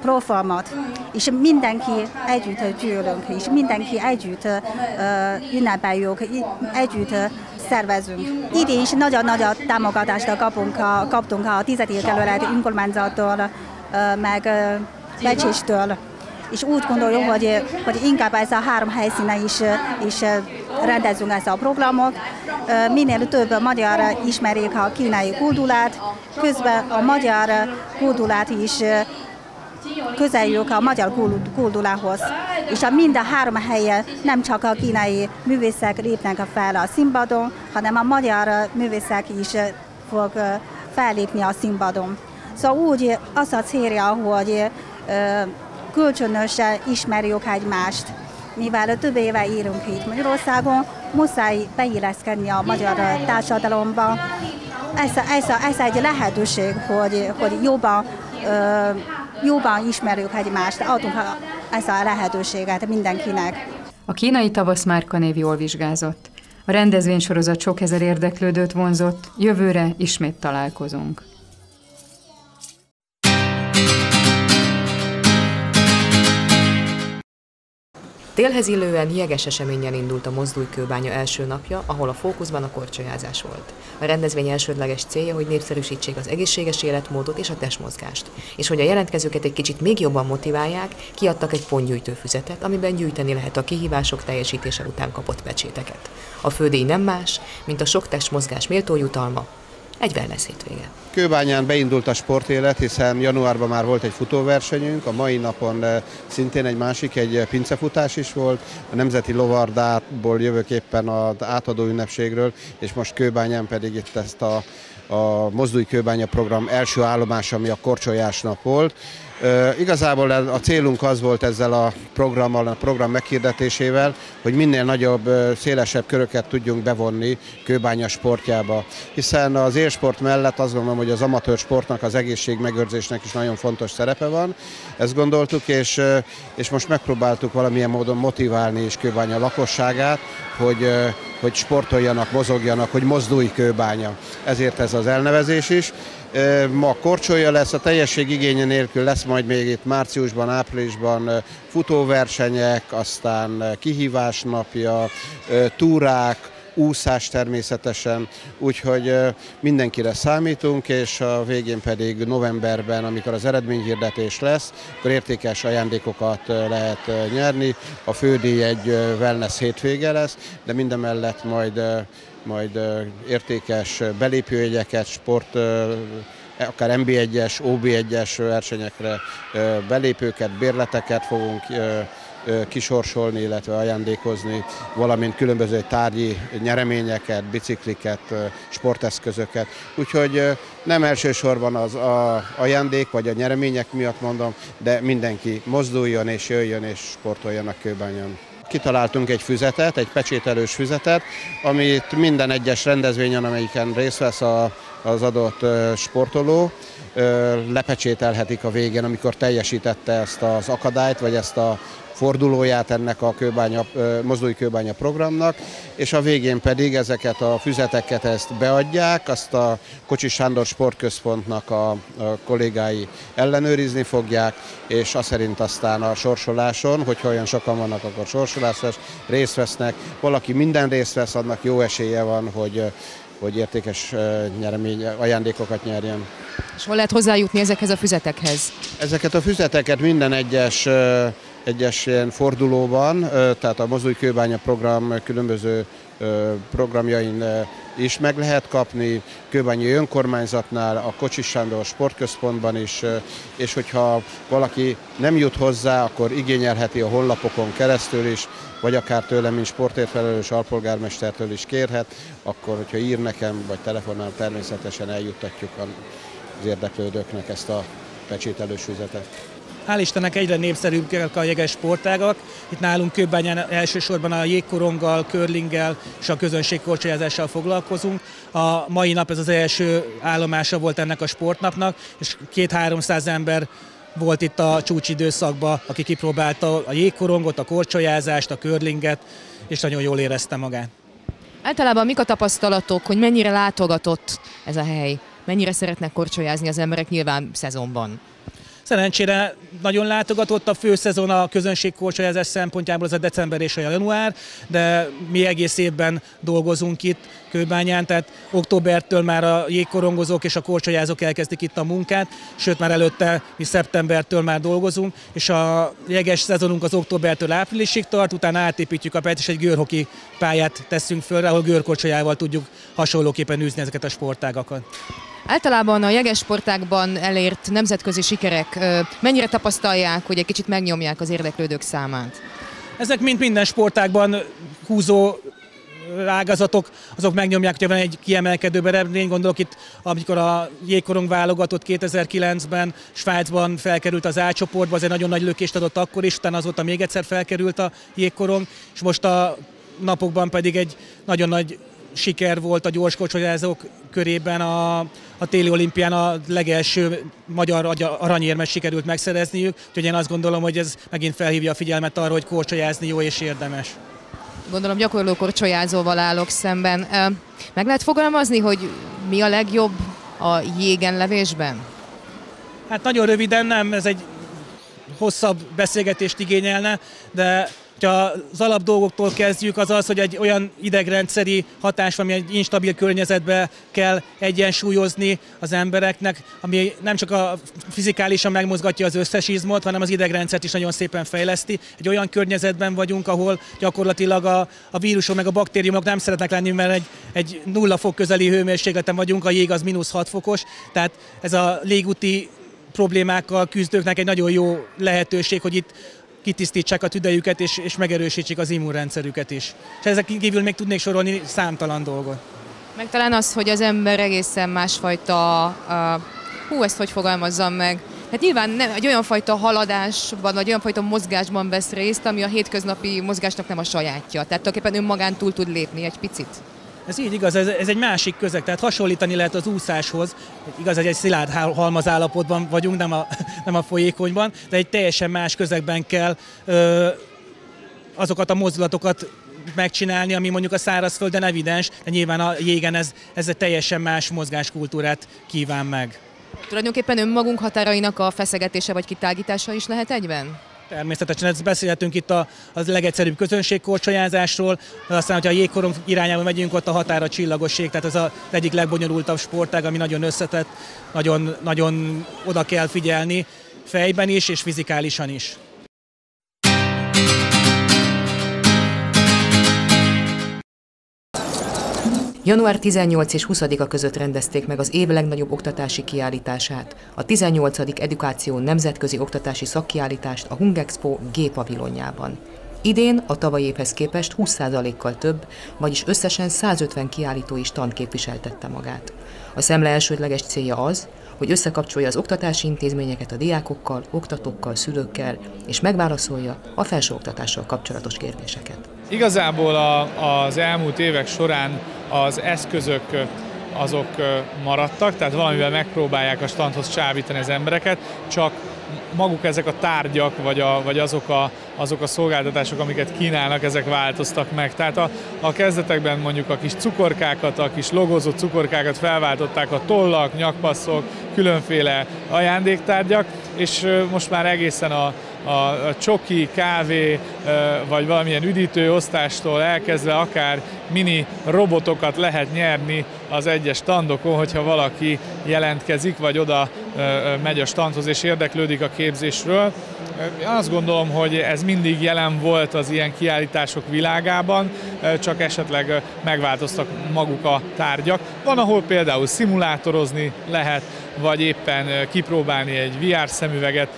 proformat, és mindenki együtt gyűlünk, és mindenki együtt uh, ünnepeljük, együtt szervezünk. Idén is nagyon nagy támogatást kapunk a, kaptunk a tizedik kerület önkormányzattól, uh, meg uh, becséstől és úgy gondoljuk, hogy, hogy inkább ez a három helyszínen is, is rendezünk ezt a programot. Minél több magyar ismerik a kínai kultúrát, közben a magyar kultúrát is közeljük a magyar kultúrához. És a mind a három helyen nem csak a kínai művészek lépnek fel a színpadon, hanem a magyar művészek is fog fellépni a színpadon. Szóval úgy az a célja, hogy kölcsönösen ismerjük egymást, mivel több éve írunk itt Magyarországon, muszáj beilleszkedni a magyar társadalomba. Ez, ez, ez egy lehetőség, hogy, hogy jobban, jobban ismerjük egymást, adunk ezt a lehetőséget mindenkinek. A kínai tavasz márkanév jól vizsgázott. A rendezvénysorozat sok ezer érdeklődőt vonzott, jövőre ismét találkozunk. Télhez illően jeges eseményen indult a mozdulykőbánya első napja, ahol a fókuszban a korcsolyázás volt. A rendezvény elsődleges célja, hogy népszerűsítsék az egészséges életmódot és a testmozgást, és hogy a jelentkezőket egy kicsit még jobban motiválják, kiadtak egy pontgyűjtő füzetet, amiben gyűjteni lehet a kihívások teljesítése után kapott pecséteket. A fődíj nem más, mint a sok testmozgás méltó jutalma, egy wellness hétvége. Kőbányán beindult a sportélet, hiszen januárban már volt egy futóversenyünk, a mai napon eh, szintén egy másik, egy pincefutás is volt. A Nemzeti Lovardából jövök éppen az átadó ünnepségről, és most Kőbányán pedig itt ezt a, a Mozdulj Kőbánya program első állomása, ami a Korcsolyás nap volt. Igazából a célunk az volt ezzel a programmal, a program meghirdetésével, hogy minél nagyobb, szélesebb köröket tudjunk bevonni kőbánya sportjába. Hiszen az élsport mellett azt gondolom, hogy az amatőr sportnak, az egészségmegőrzésnek is nagyon fontos szerepe van. Ezt gondoltuk, és, és most megpróbáltuk valamilyen módon motiválni is kőbánya lakosságát, hogy, hogy sportoljanak, mozogjanak, hogy mozdulj kőbánya. Ezért ez az elnevezés is. Ma korcsolja lesz, a teljesség igénye nélkül lesz majd még itt márciusban, áprilisban futóversenyek, aztán kihívás napja, túrák, úszás természetesen, úgyhogy mindenkire számítunk, és a végén pedig novemberben, amikor az eredményhirdetés lesz, akkor értékes ajándékokat lehet nyerni. A fődíj egy wellness hétvége lesz, de minden mellett majd majd értékes belépőjegyeket, sport, akár MB1-es, OB1-es versenyekre belépőket, bérleteket fogunk kisorsolni, illetve ajándékozni, valamint különböző tárgyi nyereményeket, bicikliket, sporteszközöket. Úgyhogy nem elsősorban az a ajándék vagy a nyeremények miatt mondom, de mindenki mozduljon és jöjjön és sportoljon a kőbányán kitaláltunk egy füzetet, egy pecsételős füzetet, amit minden egyes rendezvényen, amelyiken részt vesz a, az adott sportoló, lepecsételhetik a végén, amikor teljesítette ezt az akadályt, vagy ezt a fordulóját ennek a kőbánya, mozdulj kőbánya programnak, és a végén pedig ezeket a füzeteket ezt beadják, azt a Kocsi Sándor Sportközpontnak a, kollégái ellenőrizni fogják, és azt szerint aztán a sorsoláson, hogyha olyan sokan vannak, akkor sorsolásos részt vesznek. Valaki minden részt vesz, annak jó esélye van, hogy hogy értékes nyeremény, ajándékokat nyerjen. És hol lehet hozzájutni ezekhez a füzetekhez? Ezeket a füzeteket minden egyes egyes ilyen fordulóban, tehát a Mozdulj Kőbánya program különböző programjain is meg lehet kapni, Kőbányi önkormányzatnál, a Kocsis Sándor sportközpontban is, és hogyha valaki nem jut hozzá, akkor igényelheti a honlapokon keresztül is, vagy akár tőlem, mint sportérfelelős alpolgármestertől is kérhet, akkor, hogyha ír nekem, vagy telefonál, természetesen eljuttatjuk az érdeklődőknek ezt a pecsételős füzetet. Hál' Istennek egyre népszerűbbek a jeges sportágak. Itt nálunk Kőbányán elsősorban a jégkoronggal, körlinggel és a közönségkorcsolyázással foglalkozunk. A mai nap ez az első állomása volt ennek a sportnapnak, és két-háromszáz ember volt itt a csúcsidőszakban, aki kipróbálta a jégkorongot, a korcsolyázást, a körlinget, és nagyon jól érezte magát. Általában mik a tapasztalatok, hogy mennyire látogatott ez a hely? Mennyire szeretnek korcsolyázni az emberek nyilván szezonban? Szerencsére nagyon látogatott a főszezon a közönségkorcsolyázás szempontjából, az a december és a január, de mi egész évben dolgozunk itt Kőbányán, tehát októbertől már a jégkorongozók és a korcsolyázók elkezdik itt a munkát, sőt már előtte mi szeptembertől már dolgozunk, és a jeges szezonunk az októbertől áprilisig tart, utána átépítjük a pályát, és egy görhoki pályát teszünk föl, ahol görkorcsolyával tudjuk hasonlóképpen űzni ezeket a sportágakat. Általában a jeges sportákban elért nemzetközi sikerek mennyire tapasztalják, hogy egy kicsit megnyomják az érdeklődők számát? Ezek mind minden sportákban húzó ágazatok, azok megnyomják, hogyha van egy kiemelkedő eredmény. Gondolok itt, amikor a jégkorong válogatott 2009-ben Svájcban felkerült az A csoportba, az egy nagyon nagy lökést adott akkor is, utána azóta még egyszer felkerült a jégkorong, és most a napokban pedig egy nagyon nagy siker volt a gyorskocsolyázók körében a, a téli olimpián a legelső magyar aranyérmes sikerült megszerezniük, úgyhogy én azt gondolom, hogy ez megint felhívja a figyelmet arra, hogy korcsolyázni jó és érdemes. Gondolom gyakorló korcsolyázóval állok szemben. Meg lehet fogalmazni, hogy mi a legjobb a jégen levésben? Hát nagyon röviden nem, ez egy hosszabb beszélgetést igényelne, de ha az alap dolgoktól kezdjük, az az, hogy egy olyan idegrendszeri hatás ami egy instabil környezetbe kell egyensúlyozni az embereknek, ami nem csak a fizikálisan megmozgatja az összes izmot, hanem az idegrendszert is nagyon szépen fejleszti. Egy olyan környezetben vagyunk, ahol gyakorlatilag a, a vírusok meg a baktériumok nem szeretnek lenni, mert egy, egy nulla fok közeli hőmérsékleten vagyunk, a jég az mínusz 6 fokos, tehát ez a légúti problémákkal küzdőknek egy nagyon jó lehetőség, hogy itt kitisztítsák a tüdejüket és, és megerősítsék az immunrendszerüket is. És ezek kívül még tudnék sorolni számtalan dolgot. Meg talán az, hogy az ember egészen másfajta, uh, hú, ezt hogy fogalmazzam meg, Hát nyilván nem, egy olyan fajta haladásban, vagy olyan fajta mozgásban vesz részt, ami a hétköznapi mozgásnak nem a sajátja. Tehát tulajdonképpen önmagán túl tud lépni egy picit. Ez így igaz, ez, ez egy másik közeg, tehát hasonlítani lehet az úszáshoz. Igaz, hogy egy szilárd halmazállapotban vagyunk, nem a, [LAUGHS] nem a folyékonyban, de egy teljesen más közegben kell ö, azokat a mozdulatokat megcsinálni, ami mondjuk a szárazföldön evidens, de nyilván a jégen ez, ez egy teljesen más mozgáskultúrát kíván meg. Tulajdonképpen önmagunk határainak a feszegetése vagy kitágítása is lehet egyben? Természetesen ezt beszélhetünk itt a, a legegyszerűbb közönségkorcsolyázásról, aztán, hogyha a jégkorom irányába megyünk, ott a határa csillagoség, tehát ez az egyik legbonyolultabb sportág, ami nagyon összetett, nagyon, nagyon oda kell figyelni fejben is és fizikálisan is. Január 18 és 20-a között rendezték meg az év legnagyobb oktatási kiállítását, a 18. Edukáció Nemzetközi Oktatási Szakkiállítást a Hungexpo G pavilonjában. Idén a tavalyi évhez képest 20%-kal több, vagyis összesen 150 kiállító is stand képviseltette magát. A szemle elsődleges célja az, hogy összekapcsolja az oktatási intézményeket a diákokkal, oktatókkal, szülőkkel, és megválaszolja a felsőoktatással kapcsolatos kérdéseket. Igazából a, az elmúlt évek során az eszközök azok maradtak, tehát valamivel megpróbálják a standhoz csábítani az embereket, csak maguk ezek a tárgyak, vagy, a, vagy azok, a, azok a szolgáltatások, amiket kínálnak, ezek változtak meg. Tehát a, a kezdetekben mondjuk a kis cukorkákat, a kis logozott cukorkákat felváltották a tollak, nyakpasszok, különféle ajándéktárgyak, és most már egészen a, a csoki, kávé vagy valamilyen üdítő osztástól elkezdve akár mini robotokat lehet nyerni az egyes standokon, hogyha valaki jelentkezik, vagy oda megy a standhoz és érdeklődik a képzésről. Azt gondolom, hogy ez mindig jelen volt az ilyen kiállítások világában, csak esetleg megváltoztak maguk a tárgyak. Van, ahol például szimulátorozni lehet, vagy éppen kipróbálni egy VR szemüveget,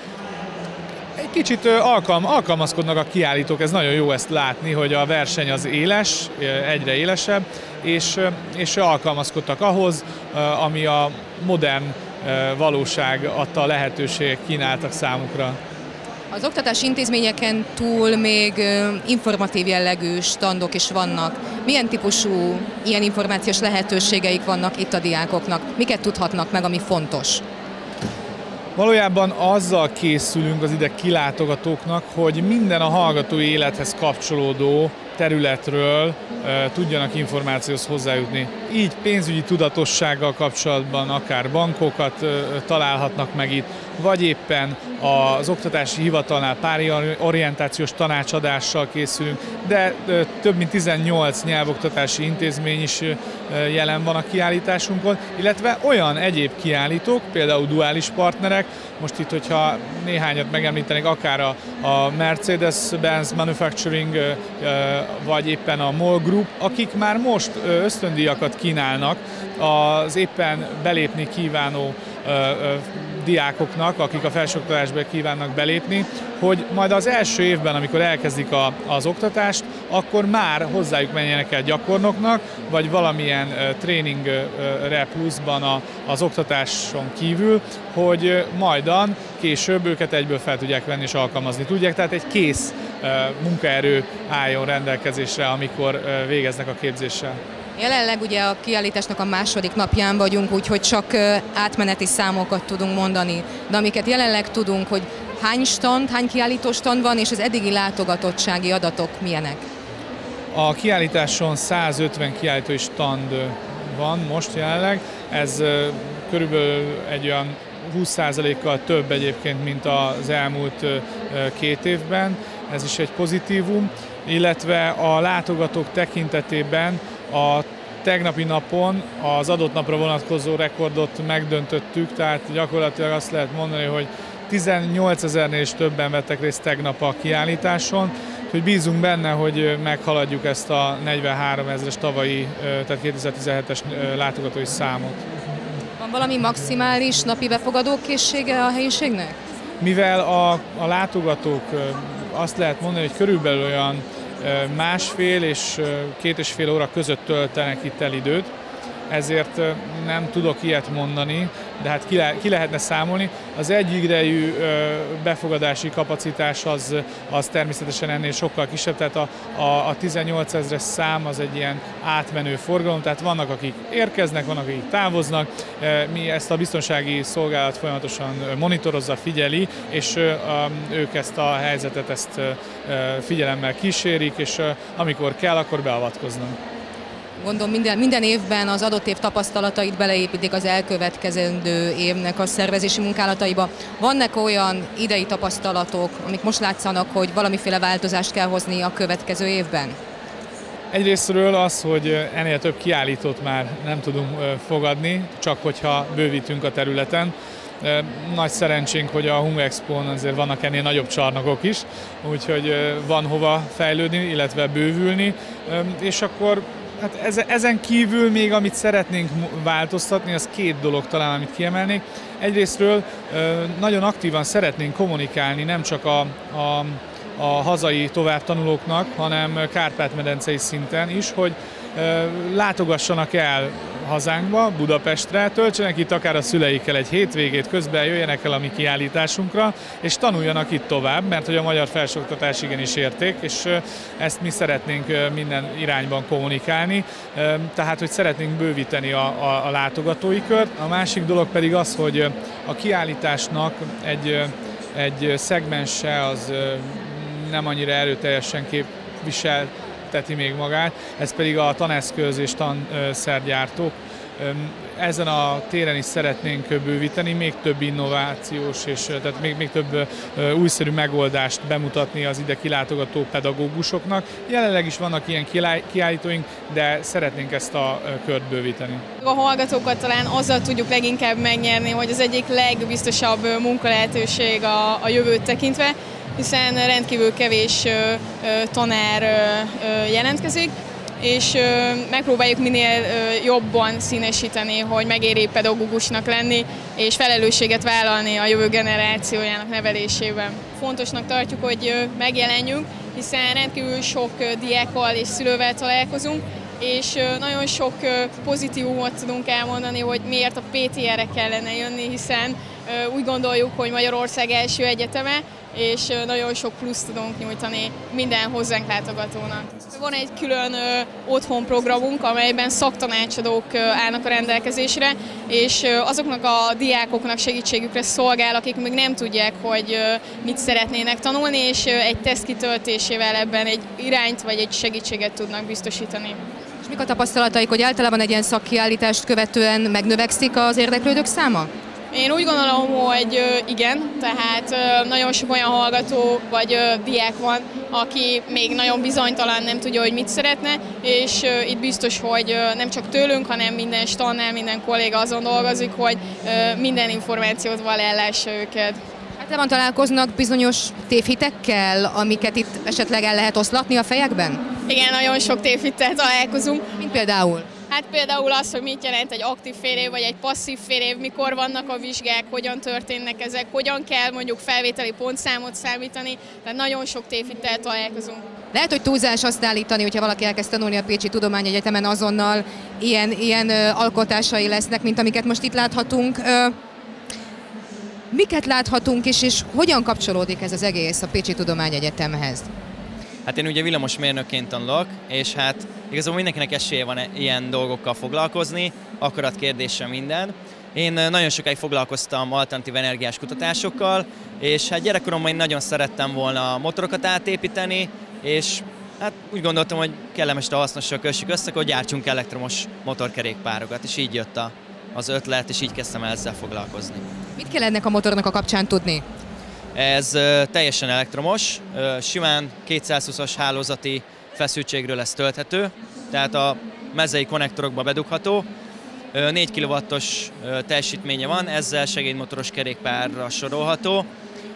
egy kicsit alkalm, alkalmazkodnak a kiállítók, ez nagyon jó ezt látni, hogy a verseny az éles, egyre élesebb, és, és alkalmazkodtak ahhoz, ami a modern valóság adta a lehetőségek kínáltak számukra. Az oktatási intézményeken túl még informatív jellegű standok is vannak. Milyen típusú ilyen információs lehetőségeik vannak itt a diákoknak? Miket tudhatnak meg, ami fontos? Valójában azzal készülünk az ide kilátogatóknak, hogy minden a hallgatói élethez kapcsolódó területről tudjanak információhoz hozzájutni. Így pénzügyi tudatossággal kapcsolatban akár bankokat találhatnak meg itt, vagy éppen az oktatási hivatalnál pári orientációs tanácsadással készülünk, de több mint 18 nyelvoktatási intézmény is jelen van a kiállításunkon, illetve olyan egyéb kiállítók, például duális partnerek, most itt, hogyha néhányat megemlítenek, akár a Mercedes-Benz Manufacturing, vagy éppen a MOL Group, akik már most ösztöndíjakat kínálnak az éppen belépni kívánó diákoknak, akik a felsőoktatásba kívánnak belépni, hogy majd az első évben, amikor elkezdik a, az oktatást, akkor már hozzájuk menjenek el gyakornoknak, vagy valamilyen tréningre pluszban az oktatáson kívül, hogy majdan később őket egyből fel tudják venni és alkalmazni tudják. Tehát egy kész munkaerő álljon rendelkezésre, amikor végeznek a képzéssel. Jelenleg ugye a kiállításnak a második napján vagyunk, úgyhogy csak átmeneti számokat tudunk mondani. De amiket jelenleg tudunk, hogy hány stand, hány kiállító stand van, és az eddigi látogatottsági adatok milyenek? A kiállításon 150 kiállítói stand van most jelenleg, ez körülbelül egy olyan 20%-kal több egyébként, mint az elmúlt két évben, ez is egy pozitívum, illetve a látogatók tekintetében a tegnapi napon az adott napra vonatkozó rekordot megdöntöttük, tehát gyakorlatilag azt lehet mondani, hogy 18 ezernél is többen vettek részt tegnap a kiállításon, hogy bízunk benne, hogy meghaladjuk ezt a 43 ezeres tavalyi, tehát 2017-es látogatói számot. Van valami maximális napi befogadókészsége a helyiségnek? Mivel a, a látogatók azt lehet mondani, hogy körülbelül olyan másfél és két és fél óra között töltenek itt el időt, ezért nem tudok ilyet mondani, de hát ki, le, ki lehetne számolni. Az egyidejű befogadási kapacitás az, az természetesen ennél sokkal kisebb, tehát a, a, a 18 ezres szám az egy ilyen átmenő forgalom, tehát vannak, akik érkeznek, vannak, akik távoznak. Mi ezt a biztonsági szolgálat folyamatosan monitorozza, figyeli, és ők ezt a helyzetet ezt figyelemmel kísérik, és amikor kell, akkor beavatkoznak gondolom minden, minden évben az adott év tapasztalatait beleépítik az elkövetkezendő évnek a szervezési munkálataiba. Vannak olyan idei tapasztalatok, amik most látszanak, hogy valamiféle változást kell hozni a következő évben? Egyrésztről az, hogy ennél több kiállítót már nem tudunk fogadni, csak hogyha bővítünk a területen. Nagy szerencsénk, hogy a Hung Expo-n azért vannak ennél nagyobb csarnokok is, úgyhogy van hova fejlődni, illetve bővülni, és akkor Hát ezen kívül még amit szeretnénk változtatni, az két dolog talán, amit kiemelnék. Egyrésztről nagyon aktívan szeretnénk kommunikálni nem csak a, a, a hazai továbbtanulóknak, hanem Kárpát-medencei szinten is, hogy látogassanak el hazánkba, Budapestre, töltsenek itt akár a szüleikkel egy hétvégét, közben jöjjenek el a mi kiállításunkra, és tanuljanak itt tovább, mert hogy a magyar felsőoktatás igenis érték, és ezt mi szeretnénk minden irányban kommunikálni, tehát hogy szeretnénk bővíteni a, a, a látogatói kört. A másik dolog pedig az, hogy a kiállításnak egy, egy szegmense az nem annyira erőteljesen képvisel teti még magát, ez pedig a taneszköz és tanszergyártók. Ezen a téren is szeretnénk bővíteni, még több innovációs és tehát még, még több újszerű megoldást bemutatni az ide kilátogató pedagógusoknak. Jelenleg is vannak ilyen kiállítóink, de szeretnénk ezt a kört bővíteni. A hallgatókat talán azzal tudjuk leginkább megnyerni, hogy az egyik legbiztosabb munkalehetőség a, a jövőt tekintve, hiszen rendkívül kevés tanár jelentkezik, és megpróbáljuk minél jobban színesíteni, hogy megéri pedagógusnak lenni, és felelősséget vállalni a jövő generációjának nevelésében. Fontosnak tartjuk, hogy megjelenjünk, hiszen rendkívül sok diákkal és szülővel találkozunk, és nagyon sok pozitívumot tudunk elmondani, hogy miért a PTR-re kellene jönni, hiszen úgy gondoljuk, hogy Magyarország első egyeteme, és nagyon sok pluszt tudunk nyújtani minden hozzánk látogatónak. Van egy külön otthon programunk, amelyben szaktanácsadók állnak a rendelkezésre, és azoknak a diákoknak segítségükre szolgál, akik még nem tudják, hogy mit szeretnének tanulni, és egy teszt kitöltésével ebben egy irányt vagy egy segítséget tudnak biztosítani. És mik a tapasztalataik, hogy általában egy ilyen szakkiállítást követően megnövekszik az érdeklődők száma? Én úgy gondolom, hogy igen, tehát nagyon sok olyan hallgató vagy diák van, aki még nagyon bizonytalan, nem tudja, hogy mit szeretne, és itt biztos, hogy nem csak tőlünk, hanem minden stannál, minden kolléga azon dolgozik, hogy minden információt val ellássa őket. Általában találkoznak bizonyos tévhitekkel, amiket itt esetleg el lehet oszlatni a fejekben? Igen, nagyon sok tévhittel találkozunk. Mint például? Hát például az, hogy mit jelent egy aktív fél év, vagy egy passzív fél év, mikor vannak a vizsgák, hogyan történnek ezek, hogyan kell mondjuk felvételi pontszámot számítani, tehát nagyon sok tévhittel találkozunk. Lehet, hogy túlzás azt állítani, hogyha valaki elkezd tanulni a Pécsi Tudományegyetemen, azonnal ilyen, ilyen alkotásai lesznek, mint amiket most itt láthatunk. Miket láthatunk és, és hogyan kapcsolódik ez az egész a Pécsi Tudományegyetemhez? Hát én ugye villamosmérnökként tanulok, és hát igazából mindenkinek esélye van ilyen dolgokkal foglalkozni, akarat kérdése minden. Én nagyon sokáig foglalkoztam alternatív energiás kutatásokkal, és hát gyerekkoromban én nagyon szerettem volna motorokat átépíteni, és hát úgy gondoltam, hogy kellemes a hasznossal kössük össze, hogy gyártsunk elektromos motorkerékpárokat, és így jött a, az ötlet, és így kezdtem el ezzel foglalkozni. Mit kell ennek a motornak a kapcsán tudni? Ez teljesen elektromos, simán 220-as hálózati feszültségről lesz tölthető, tehát a mezei konnektorokba bedugható. 4 kW-os teljesítménye van, ezzel segédmotoros kerékpárra sorolható.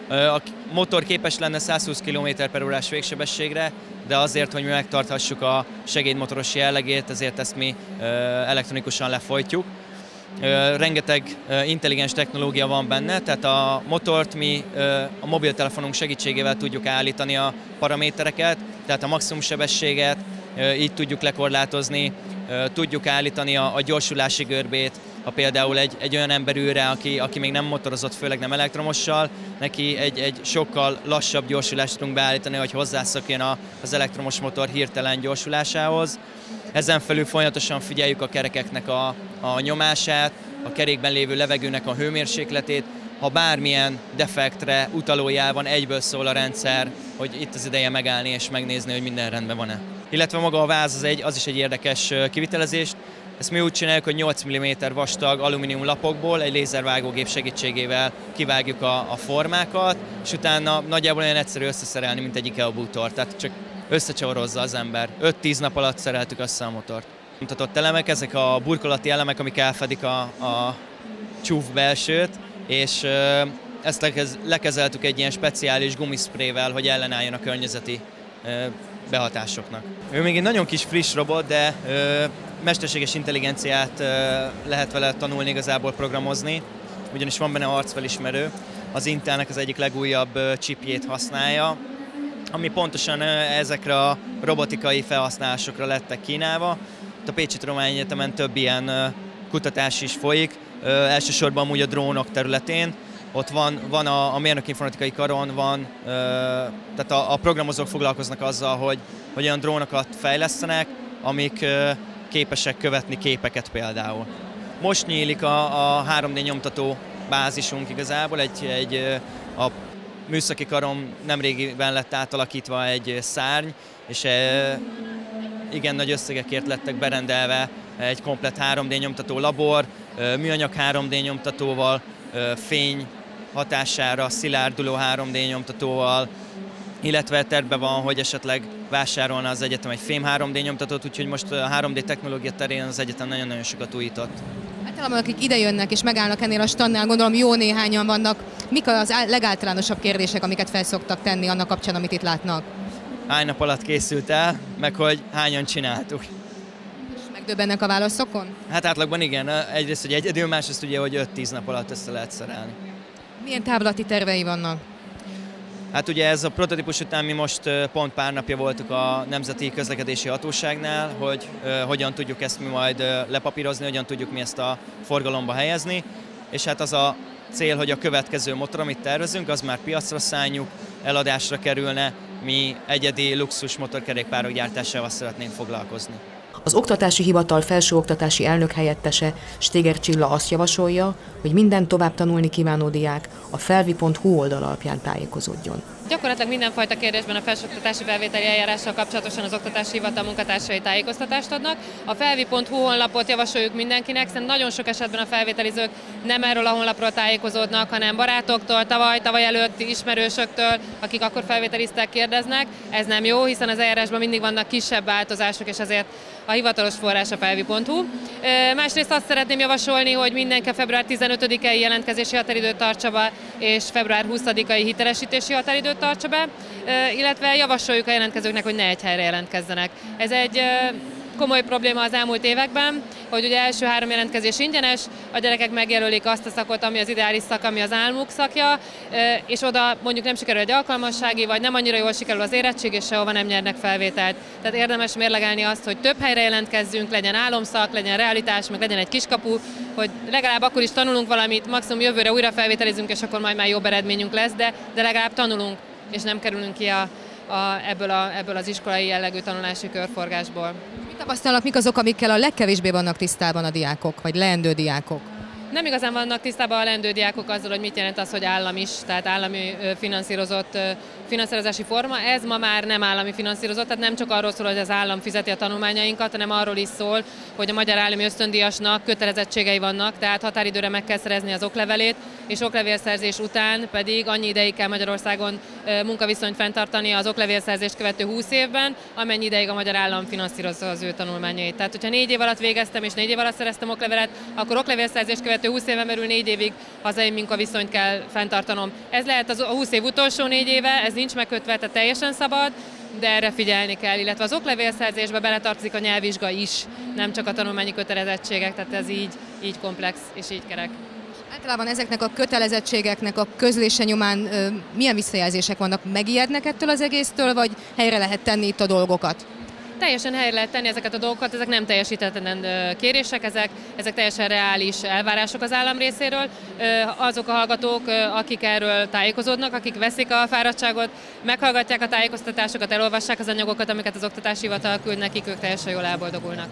A motor képes lenne 120 km per órás végsebességre, de azért, hogy mi megtarthassuk a segédmotoros jellegét, ezért ezt mi elektronikusan lefolytjuk. Rengeteg intelligens technológia van benne, tehát a motort mi a mobiltelefonunk segítségével tudjuk állítani a paramétereket, tehát a maximum sebességet így tudjuk lekorlátozni, tudjuk állítani a, gyorsulási görbét, ha például egy, egy olyan ember ülre, aki, aki még nem motorozott, főleg nem elektromossal, neki egy, egy sokkal lassabb gyorsulást tudunk beállítani, hogy hozzászokjon az elektromos motor hirtelen gyorsulásához. Ezen felül folyamatosan figyeljük a kerekeknek a, a nyomását, a kerékben lévő levegőnek a hőmérsékletét, ha bármilyen defektre utalójál van, egyből szól a rendszer, hogy itt az ideje megállni és megnézni, hogy minden rendben van-e. Illetve maga a váz az, egy, az is egy érdekes kivitelezés. Ezt mi úgy csináljuk, hogy 8 mm vastag alumínium lapokból egy lézervágógép segítségével kivágjuk a, a formákat, és utána nagyjából olyan egyszerű összeszerelni, mint egy IKEA bútor. Tehát csak összecsavarozza az ember. 5-10 nap alatt szereltük össze a motort. Mutatott elemek, ezek a burkolati elemek, amik elfedik a, a csúf belsőt, és ezt lekezeltük egy ilyen speciális gumiszprével, hogy ellenálljon a környezeti behatásoknak. Ő még egy nagyon kis friss robot, de mesterséges intelligenciát lehet vele tanulni, igazából programozni, ugyanis van benne arcfelismerő. Az Intelnek az egyik legújabb chipjét használja, ami pontosan ezekre a robotikai felhasználásokra lettek kínálva. A Pécsi Tudományegyetemen több ilyen kutatás is folyik, elsősorban amúgy a drónok területén. Ott van, van a, a mérnök informatikai karon, van, tehát a, a programozók foglalkoznak azzal, hogy, hogy olyan drónokat fejlesztenek, amik képesek követni képeket például. Most nyílik a, a 3D nyomtató bázisunk igazából, egy, egy a műszaki karom nemrégiben lett átalakítva egy szárny, és igen nagy összegekért lettek berendelve egy komplet 3D nyomtató labor, műanyag 3D nyomtatóval, fény hatására szilárduló 3D nyomtatóval, illetve terve van, hogy esetleg vásárolna az egyetem egy fém 3D nyomtatót, úgyhogy most a 3D technológia terén az egyetem nagyon-nagyon sokat újított. Általában akik ide jönnek és megállnak ennél a standnál, gondolom jó néhányan vannak. Mik az legáltalánosabb kérdések, amiket felszoktak tenni annak kapcsán, amit itt látnak? Hány nap alatt készült el, meg hogy hányan csináltuk. És megdöbbennek a válaszokon? Hát átlagban igen. Egyrészt, hogy egyedül, másrészt ugye, hogy 5-10 nap alatt össze lehet szerelni. Milyen távlati tervei vannak? Hát ugye ez a prototípus után mi most pont pár napja voltuk a Nemzeti Közlekedési Hatóságnál, hogy hogyan tudjuk ezt mi majd lepapírozni, hogyan tudjuk mi ezt a forgalomba helyezni, és hát az a cél, hogy a következő motor, amit tervezünk, az már piacra szálljuk, eladásra kerülne, mi egyedi luxus motorkerékpárok gyártásával szeretnénk foglalkozni. Az Oktatási Hivatal felsőoktatási elnök helyettese Stéger Csilla azt javasolja, hogy minden tovább tanulni kívánó diák a felvi.hu oldal alapján tájékozódjon. Gyakorlatilag mindenfajta kérdésben a felsőoktatási felvételi eljárással kapcsolatosan az Oktatási Hivatal munkatársai tájékoztatást adnak. A felvi.hu honlapot javasoljuk mindenkinek, hiszen nagyon sok esetben a felvételizők nem erről a honlapról tájékozódnak, hanem barátoktól, tavaly, tavaly előtti ismerősöktől, akik akkor felvételiztek, kérdeznek. Ez nem jó, hiszen az eljárásban mindig vannak kisebb változások, és ezért a hivatalos forrás a felvi.hu. Másrészt azt szeretném javasolni, hogy mindenki február 15-i jelentkezési határidőt tartsa be, és február 20-ai hitelesítési határidőt tartsa be, illetve javasoljuk a jelentkezőknek, hogy ne egy helyre jelentkezzenek. Ez egy komoly probléma az elmúlt években, hogy ugye első három jelentkezés ingyenes, a gyerekek megjelölik azt a szakot, ami az ideális szak, ami az álmuk szakja, és oda mondjuk nem sikerül egy alkalmassági, vagy nem annyira jól sikerül az érettség, és sehova nem nyernek felvételt. Tehát érdemes mérlegelni azt, hogy több helyre jelentkezzünk, legyen álomszak, legyen realitás, meg legyen egy kiskapu, hogy legalább akkor is tanulunk valamit, maximum jövőre újra felvételizünk, és akkor majd már jobb eredményünk lesz, de, de legalább tanulunk, és nem kerülünk ki a, a, ebből, a, ebből az iskolai jellegű tanulási körforgásból. Mit tapasztalnak, mik azok, amikkel a legkevésbé vannak tisztában a diákok, vagy leendő diákok? Nem igazán vannak tisztában a lendő diákok azzal, hogy mit jelent az, hogy állam is, tehát állami finanszírozott finanszírozási forma. Ez ma már nem állami finanszírozott, tehát nem csak arról szól, hogy az állam fizeti a tanulmányainkat, hanem arról is szól, hogy a magyar állami ösztöndíjasnak kötelezettségei vannak, tehát határidőre meg kell szerezni az oklevelét, és oklevélszerzés után pedig annyi ideig kell Magyarországon munkaviszonyt fenntartani az oklevélszerzést követő 20 évben, amennyi ideig a magyar állam finanszírozza az ő tanulmányait. Tehát, hogyha négy év alatt végeztem és négy év alatt szereztem oklevelet, akkor oklevélszerzést követő 20 éven belül négy évig hazai munkaviszonyt kell fenntartanom. Ez lehet az a 20 év utolsó négy éve, ez nincs megkötve, tehát teljesen szabad, de erre figyelni kell, illetve az oklevélszerzésbe beletartozik a nyelvvizsga is, nem csak a tanulmányi kötelezettségek, tehát ez így, így komplex és így kerek. Általában ezeknek a kötelezettségeknek a közlése nyomán ö, milyen visszajelzések vannak? Megijednek ettől az egésztől, vagy helyre lehet tenni itt a dolgokat? Teljesen helyre lehet tenni ezeket a dolgokat, ezek nem teljesítetlen kérések, ezek, ezek teljesen reális elvárások az állam részéről. Azok a hallgatók, akik erről tájékozódnak, akik veszik a fáradtságot, meghallgatják a tájékoztatásokat, elolvassák az anyagokat, amiket az oktatási hivatal küld nekik, ők teljesen jól elboldogulnak.